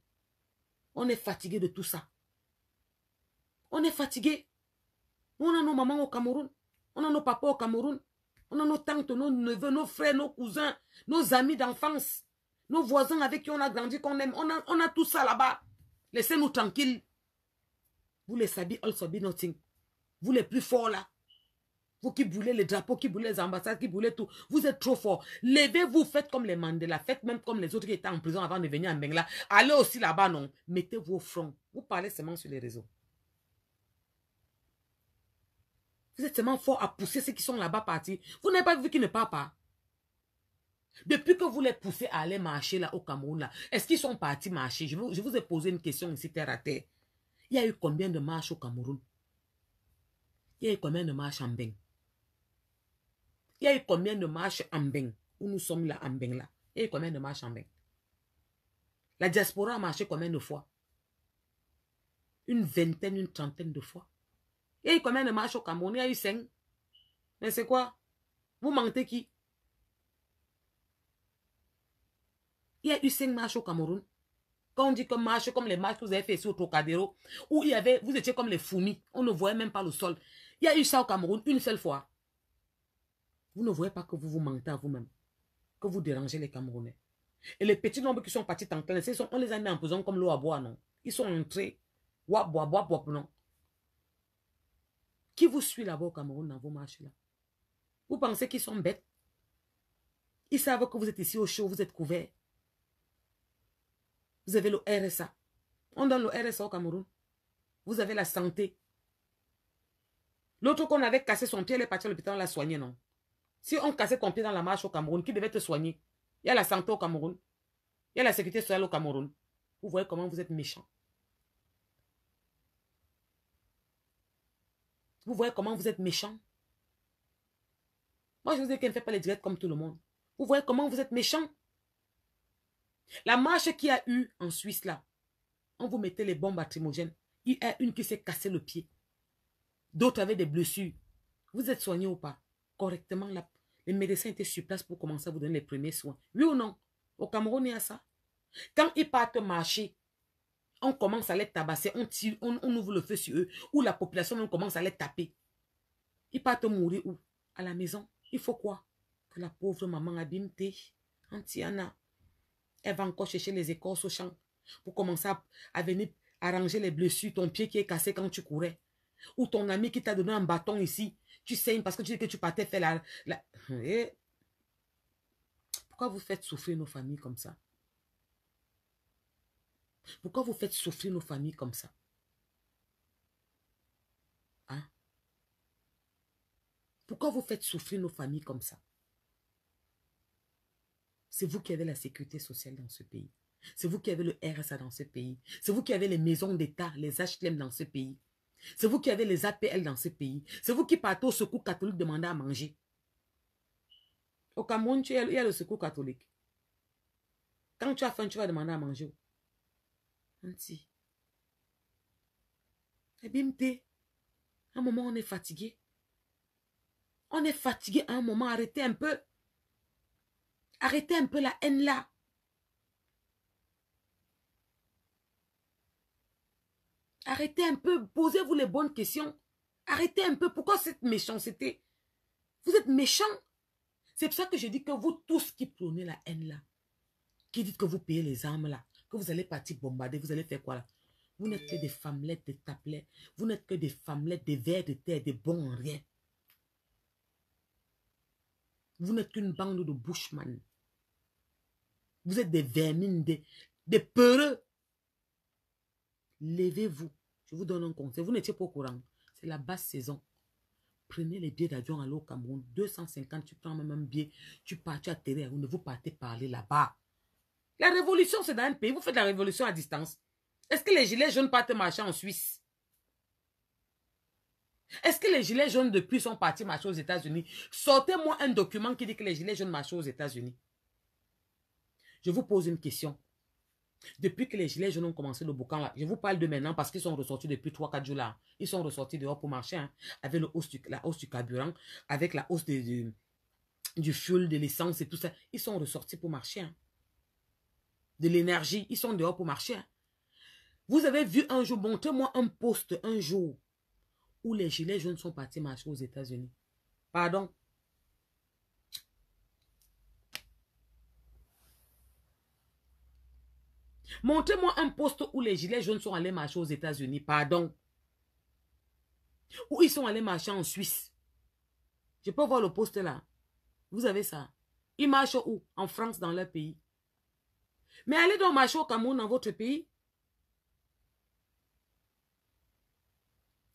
On est fatigué de tout ça. On est fatigué. On a nos mamans au Cameroun. On a nos papas au Cameroun. On a nos tantes, nos neveux, nos frères, nos cousins, nos amis d'enfance, nos voisins avec qui on a grandi, qu'on aime. On a, on a tout ça là-bas. Laissez-nous tranquilles. Vous les sabi, also be nothing. Vous les plus forts là. Vous qui brûlez les drapeaux, qui brûlez les ambassades, qui brûlez tout. Vous êtes trop forts. Levez-vous, faites comme les Mandela. Faites même comme les autres qui étaient en prison avant de venir en Bengla. Allez aussi là-bas, non. Mettez vos fronts. Vous parlez seulement sur les réseaux. Vous êtes seulement fort à pousser ceux qui sont là-bas partis. Vous n'avez pas vu qu'ils ne partent pas. Depuis que vous les poussez à aller marcher là au Cameroun, est-ce qu'ils sont partis marcher? Je vous, je vous ai posé une question ici terre à terre. Il y a eu combien de marches au Cameroun? Il y a eu combien de marches en Beng? Il y a eu combien de marches en Beng Où nous sommes là en Beng là? Il y a eu combien de marches en Beng? La diaspora a marché combien de fois? Une vingtaine, une trentaine de fois. Il y a eu combien de marches au Cameroun? Il y a eu cinq. Mais c'est quoi? Vous mentez qui? Il y a eu cinq marches au Cameroun. Quand on dit que marche comme les marches que vous avez fait ici au Trocadéro, où il y avait, vous étiez comme les fourmis, on ne voyait même pas le sol. Il y a eu ça au Cameroun une seule fois. Vous ne voyez pas que vous vous mentez à vous-même, que vous dérangez les Camerounais. Et les petits nombres qui sont partis en plein, on les a mis en prison comme l'eau à boire, non? Ils sont entrés, bois, bois, bois, non? Qui vous suit là-bas au Cameroun dans vos marches là Vous pensez qu'ils sont bêtes? Ils savent que vous êtes ici au chaud, vous êtes couverts. Vous avez le RSA. On donne le RSA au Cameroun. Vous avez la santé. L'autre qu'on avait cassé son pied, elle est partie à l'hôpital, on l'a soigné, non? Si on cassait ton pied dans la marche au Cameroun, qui devait te soigner? Il y a la santé au Cameroun. Il y a la sécurité sociale au Cameroun. Vous voyez comment vous êtes méchant. Vous voyez comment vous êtes méchant. Moi, je vous dis qu'elle ne fait pas les directs comme tout le monde. Vous voyez comment vous êtes méchant. La marche qu'il y a eu en Suisse là, on vous mettait les bombes lacrymogènes. Il y a une qui s'est cassé le pied. D'autres avaient des blessures. Vous êtes soigné ou pas? Correctement, là, les médecins étaient sur place pour commencer à vous donner les premiers soins. Oui ou non? Au Cameroun, il y a ça. Quand ils partent marcher, on commence à les tabasser, on, tire, on, ouvre le feu sur eux, ou la population on commence à les taper. Ils partent mourir où? À la maison. Il faut quoi? Que la pauvre maman Abimte, Antiana, elle va encore chercher les écorces au champ pour commencer à, venir arranger les blessures, ton pied qui est cassé quand tu courais. Ou ton ami qui t'a donné un bâton ici, tu saignes parce que tu dis que tu partais faire la... Eh? Pourquoi vous faites souffrir nos familles comme ça? Pourquoi vous faites souffrir nos familles comme ça? Hein? Pourquoi vous faites souffrir nos familles comme ça? C'est vous qui avez la sécurité sociale dans ce pays. C'est vous qui avez le RSA dans ce pays. C'est vous qui avez les maisons d'État, les HLM dans ce pays. C'est vous qui avez les APL dans ce pays. C'est vous qui partez au secours catholique demander à manger. Au Cameroun, il y a le secours catholique. Quand tu as faim, tu vas demander à manger. Anti. Ebimte. À un moment, on est fatigué. On est fatigué à un moment. Arrêtez un peu. Arrêtez un peu la haine là. Arrêtez un peu, posez-vous les bonnes questions. Arrêtez un peu, pourquoi cette méchanceté? Vous êtes méchants. C'est pour ça que je dis que vous tous qui prônez la haine là, qui dites que vous payez les armes là, que vous allez partir bombarder, vous allez faire quoi là? Vous n'êtes que des femmelettes, des tapelets. Vous n'êtes que des femmelettes, des vers de terre, des bons en rien. Vous n'êtes qu'une bande de bushman. Vous êtes des vermines, des peureux. Levez-vous. Je vous donne un conseil. Vous n'étiez pas au courant. C'est la basse saison. Prenez les billets d'avion à l'eau Cameroun. 250, tu prends même un billet. Tu pars, tu atterris. Vous ne vous partez parler là-bas. La révolution, c'est dans un pays. Vous faites la révolution à distance. Est-ce que les gilets jaunes partent marcher en Suisse? Est-ce que les gilets jaunes depuis sont partis marcher aux États-Unis? Sortez-moi un document qui dit que les gilets jaunes marchent aux États-Unis. Je vous pose une question. Depuis que les gilets jaunes ont commencé le boucan je vous parle de maintenant parce qu'ils sont ressortis depuis 3-4 jours là. Ils sont ressortis dehors pour marcher hein, avec le hausse la hausse du carburant, avec la hausse du, du fuel, de l'essence et tout ça. Ils sont ressortis pour marcher. Hein. De l'énergie, ils sont dehors pour marcher. Hein. Vous avez vu un jour, montrez-moi un poste un jour où les gilets jaunes sont partis marcher aux États-Unis. Pardon? Montrez-moi un poste où les gilets jaunes sont allés marcher aux États-Unis. Pardon. Où ils sont allés marcher en Suisse. Je peux voir le poste là. Vous avez ça. Ils marchent où? En France, dans leur pays. Mais allez donc marcher au Cameroun, dans votre pays.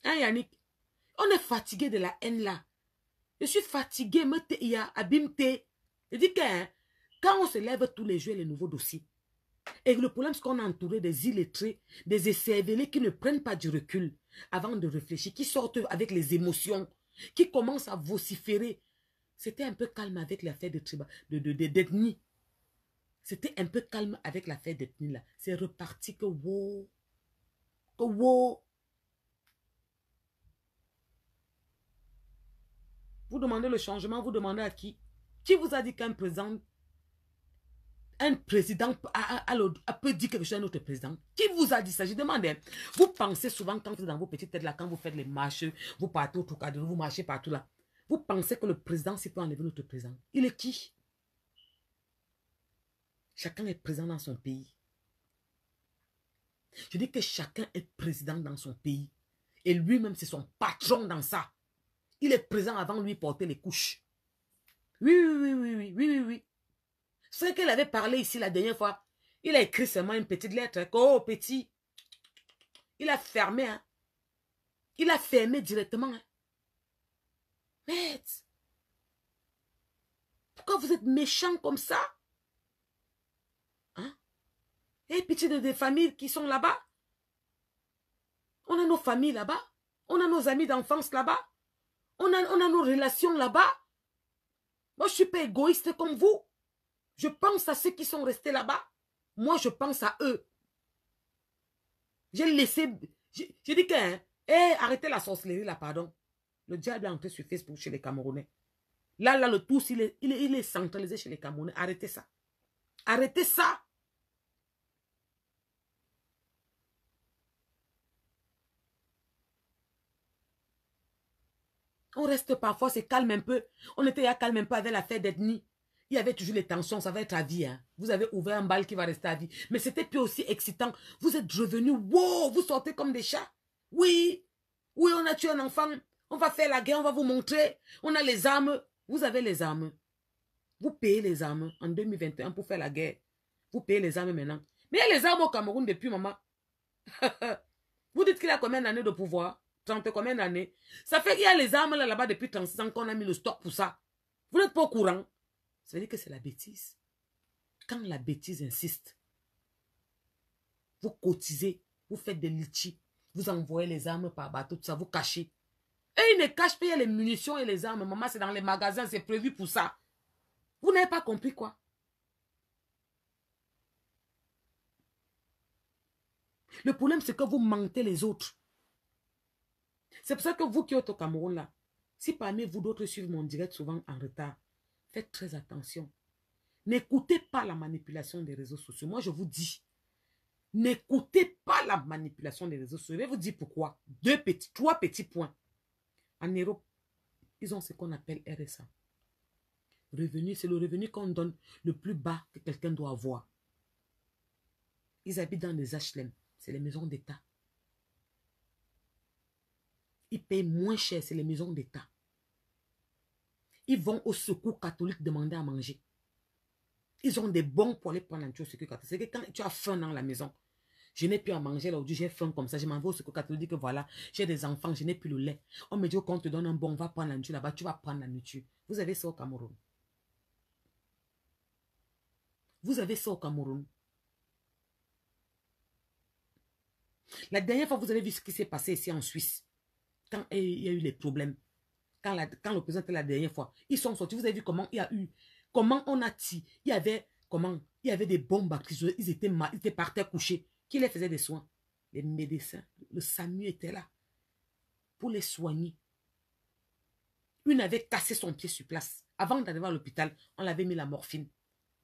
Hein, Yannick? On est fatigué de la haine là. Je suis fatigué, me il y a. Je dis que hein, quand on se lève tous les jours, les nouveaux dossiers, et le problème, c'est qu'on a entouré des illettrés, des écervelés qui ne prennent pas du recul avant de réfléchir, qui sortent avec les émotions, qui commencent à vociférer. C'était un peu calme avec l'affaire de de, de, C'était un peu calme avec l'affaire d'ethnie là. C'est reparti que wow. Que wow. Vous demandez le changement, vous demandez à qui? Qui vous a dit qu'un président un président peut dire quelque chose à un autre président. Qui vous a dit ça? Je demande. Hein. Vous pensez souvent quand vous êtes dans vos petites têtes là, quand vous faites les marches, vous partez au cadre, vous marchez partout là. Vous pensez que le président, c'est peut enlever notre président. Il est qui? Chacun est présent dans son pays. Je dis que chacun est président dans son pays. Et lui-même, c'est son patron dans ça. Il est présent avant lui porter les couches. Oui, oui, oui, oui, oui, oui, oui, oui. Ce qu'elle avait parlé ici la dernière fois, il a écrit seulement une petite lettre. Oh, petit. Il a fermé. Hein. Il a fermé directement. Hein. Pourquoi vous êtes méchant comme ça? Hein? Et petit de des familles qui sont là-bas. On a nos familles là-bas. On a nos amis d'enfance là-bas. On a, on a nos relations là-bas. Moi, je suis pas égoïste comme vous. Je pense à ceux qui sont restés là-bas. Moi, je pense à eux. J'ai laissé... J'ai dit que... Hein, eh, arrêtez la sorcellerie là, pardon. Le diable est entré sur Facebook chez les Camerounais. Là, là, le tout, il est, il, est, centralisé chez les Camerounais. Arrêtez ça. Arrêtez ça. On reste parfois, c'est calme un peu. On était à calme un peu avec l'affaire d'ethnie. Il y avait toujours les tensions, ça va être à vie. Hein. Vous avez ouvert un bal qui va rester à vie. Mais c'était plus aussi excitant. Vous êtes revenus, wow, vous sortez comme des chats. Oui, oui, on a tué un enfant. On va faire la guerre, on va vous montrer. On a les armes. Vous avez les armes. Vous payez les armes en 2021 pour faire la guerre. Vous payez les armes maintenant. Mais il y a les armes au Cameroun depuis, maman. (laughs) vous dites qu'il a combien d'années de pouvoir? 30 combien d'années? Ça fait qu'il y a les armes là-bas depuis 36 ans qu'on a mis le stock pour ça. Vous n'êtes pas au courant. Ça veut dire que c'est la bêtise. Quand la bêtise insiste, vous cotisez, vous faites des litchis, vous envoyez les armes par bateau, tout ça, vous cachez. Et ils ne cachent pas les munitions et les armes. Maman, c'est dans les magasins, c'est prévu pour ça. Vous n'avez pas compris quoi? Le problème, c'est que vous mentez les autres. C'est pour ça que vous qui êtes au Cameroun là, si parmi vous d'autres suivent mon direct souvent en retard, Faites très attention. N'écoutez pas la manipulation des réseaux sociaux. Moi, je vous dis, n'écoutez pas la manipulation des réseaux sociaux. Je vais vous dire pourquoi. Deux petits, trois petits points. En Europe, ils ont ce qu'on appelle RSA. Revenu, c'est le revenu qu'on donne le plus bas que quelqu'un doit avoir. Ils habitent dans des HLM. C'est les maisons d'État. Ils payent moins cher, c'est les maisons d'État. Ils vont au secours catholique demander à manger. Ils ont des bons pour aller prendre au secours catholique. C'est que quand tu as faim dans la maison, je n'ai plus à manger là j'ai faim comme ça, je m'en vais au secours catholique, que voilà, j'ai des enfants, je n'ai plus le lait. On me dit qu'on te donne un bon, on va prendre la nourriture là-bas, tu vas prendre la nourriture. Vous avez ça au Cameroun. Vous avez ça au Cameroun. La dernière fois, vous avez vu ce qui s'est passé ici en Suisse. Quand il y a eu les problèmes. Quand, quand le président était la dernière fois. Ils sont sortis. Vous avez vu comment il y a eu. Comment on a tiré. Il y avait. Comment Il y avait des bombes Ils étaient, ils étaient par terre couchés. Qui les faisait des soins? Les médecins. Le SAMU était là. Pour les soigner. Une avait cassé son pied sur place. Avant d'arriver à l'hôpital, on l'avait mis la morphine.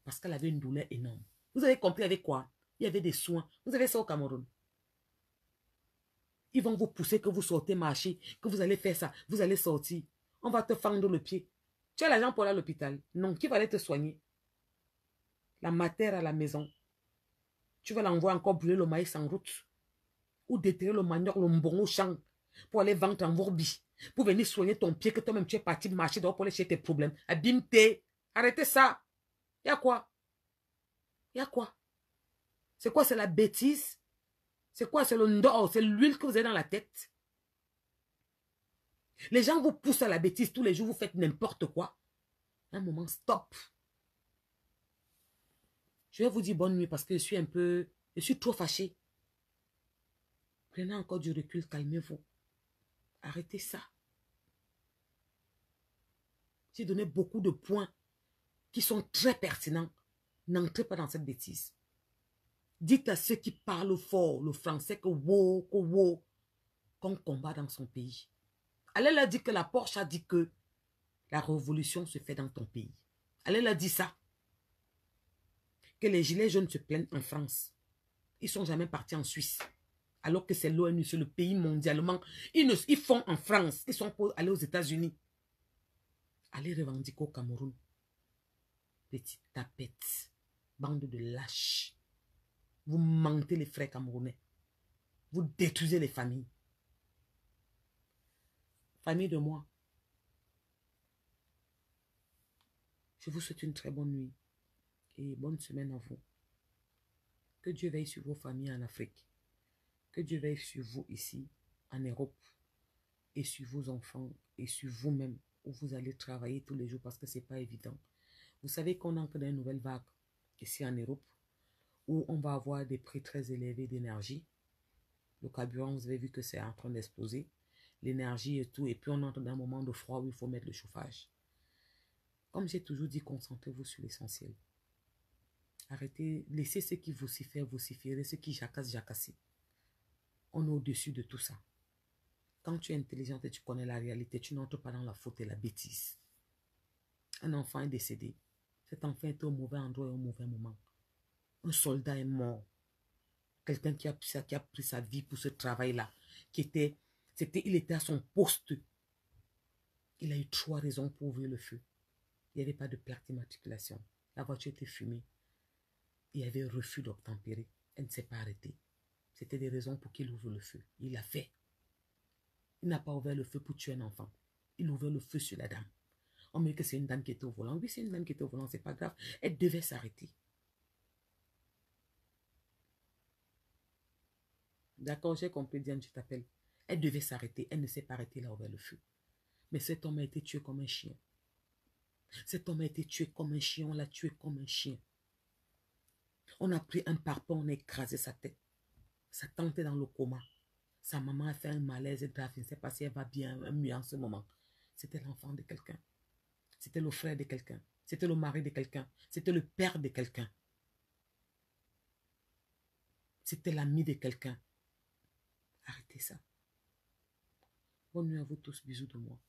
Parce qu'elle avait une douleur énorme. Vous avez compris avec quoi? Il y avait des soins. Vous avez ça au Cameroun? Ils vont vous pousser que vous sortez marcher, que vous allez faire ça, vous allez sortir. On va te fendre le pied. Tu as l'argent pour aller à l'hôpital. Non, qui va aller te soigner? La matière à la maison. Tu vas l'envoyer encore brûler le maïs en route. Ou déterrer le manioc, le mbon au champ. Pour aller vendre en vorbi. Pour venir soigner ton pied que toi-même tu es parti marcher dehors pour aller chercher tes problèmes. Abîme-tes. Arrêtez ça. Y a quoi? Y a quoi? C'est quoi C'est la bêtise? C'est quoi? C'est le C'est l'huile que vous avez dans la tête? Les gens vous poussent à la bêtise tous les jours, vous faites n'importe quoi. Un moment, stop. Je vais vous dire bonne nuit parce que je suis un peu... Je suis trop fâché. Prenez encore du recul, calmez-vous. Arrêtez ça. J'ai donné beaucoup de points qui sont très pertinents, n'entrez pas dans cette bêtise. Dites à ceux qui parlent fort le français que wow, que wow, qu'on combat dans son pays. Allez leur dire que la Porsche a dit que la révolution se fait dans ton pays. Allez leur dire ça. Que les gilets jaunes se plaignent en France. Ils sont jamais partis en Suisse. Alors que c'est l'ONU, c'est le pays mondialement. Ils, ne, ils font en France. Ils sont pour aller aux États-Unis. Allez revendiquer au Cameroun. Petite tapette. Bande de lâches. Vous mentez les frères camerounais. Vous détruisez les familles. Famille de moi. Je vous souhaite une très bonne nuit et bonne semaine à vous. Que Dieu veille sur vos familles en Afrique. Que Dieu veille sur vous ici, en Europe, et sur vos enfants, et sur vous-même, où vous allez travailler tous les jours parce que ce n'est pas évident. Vous savez qu'on entre dans une nouvelle vague ici en Europe où on va avoir des prix très élevés d'énergie. Le carburant, vous avez vu que c'est en train d'exploser. L'énergie et tout. Et puis on entre dans un moment de froid où il faut mettre le chauffage. Comme j'ai toujours dit, concentrez-vous sur l'essentiel. Arrêtez, laissez ceux qui vocifèrent vociférer, ceux qui jacassent jacasser. On est au-dessus de tout ça. Quand tu es intelligente et tu connais la réalité, tu n'entres pas dans la faute et la bêtise. Un enfant est décédé. Cet enfant était au mauvais endroit et au mauvais moment. Un soldat est mort. Quelqu'un qui a, pris sa vie pour ce travail-là. Qui était, c'était, il était à son poste. Il a eu trois raisons pour ouvrir le feu. Il n'y avait pas de plaque d'immatriculation. La voiture était fumée. Il y avait refus d'obtempérer. Elle ne s'est pas arrêtée. C'était des raisons pour qu'il ouvre le feu. Il l'a fait. Il n'a pas ouvert le feu pour tuer un enfant. Il ouvert le feu sur la dame. On me dit que c'est une dame qui était au volant. Oui, c'est une dame qui était au volant, c'est pas grave. Elle devait s'arrêter. D'accord, j'ai compris, Diane, tu t'appelles. Elle devait s'arrêter. Elle ne s'est pas arrêtée là vers le feu. Mais cet homme a été tué comme un chien. Cet homme a été tué comme un chien. On l'a tué comme un chien. On a pris un parpaing, on a écrasé sa tête. Sa tante est dans le coma. Sa maman a fait un malaise grave. Je ne sais pas si elle va bien, mieux en ce moment. C'était l'enfant de quelqu'un. C'était le frère de quelqu'un. C'était le mari de quelqu'un. C'était le père de quelqu'un. C'était l'ami de quelqu'un. Arrêtez ça. Bonne nuit à vous tous. Bisous de moi.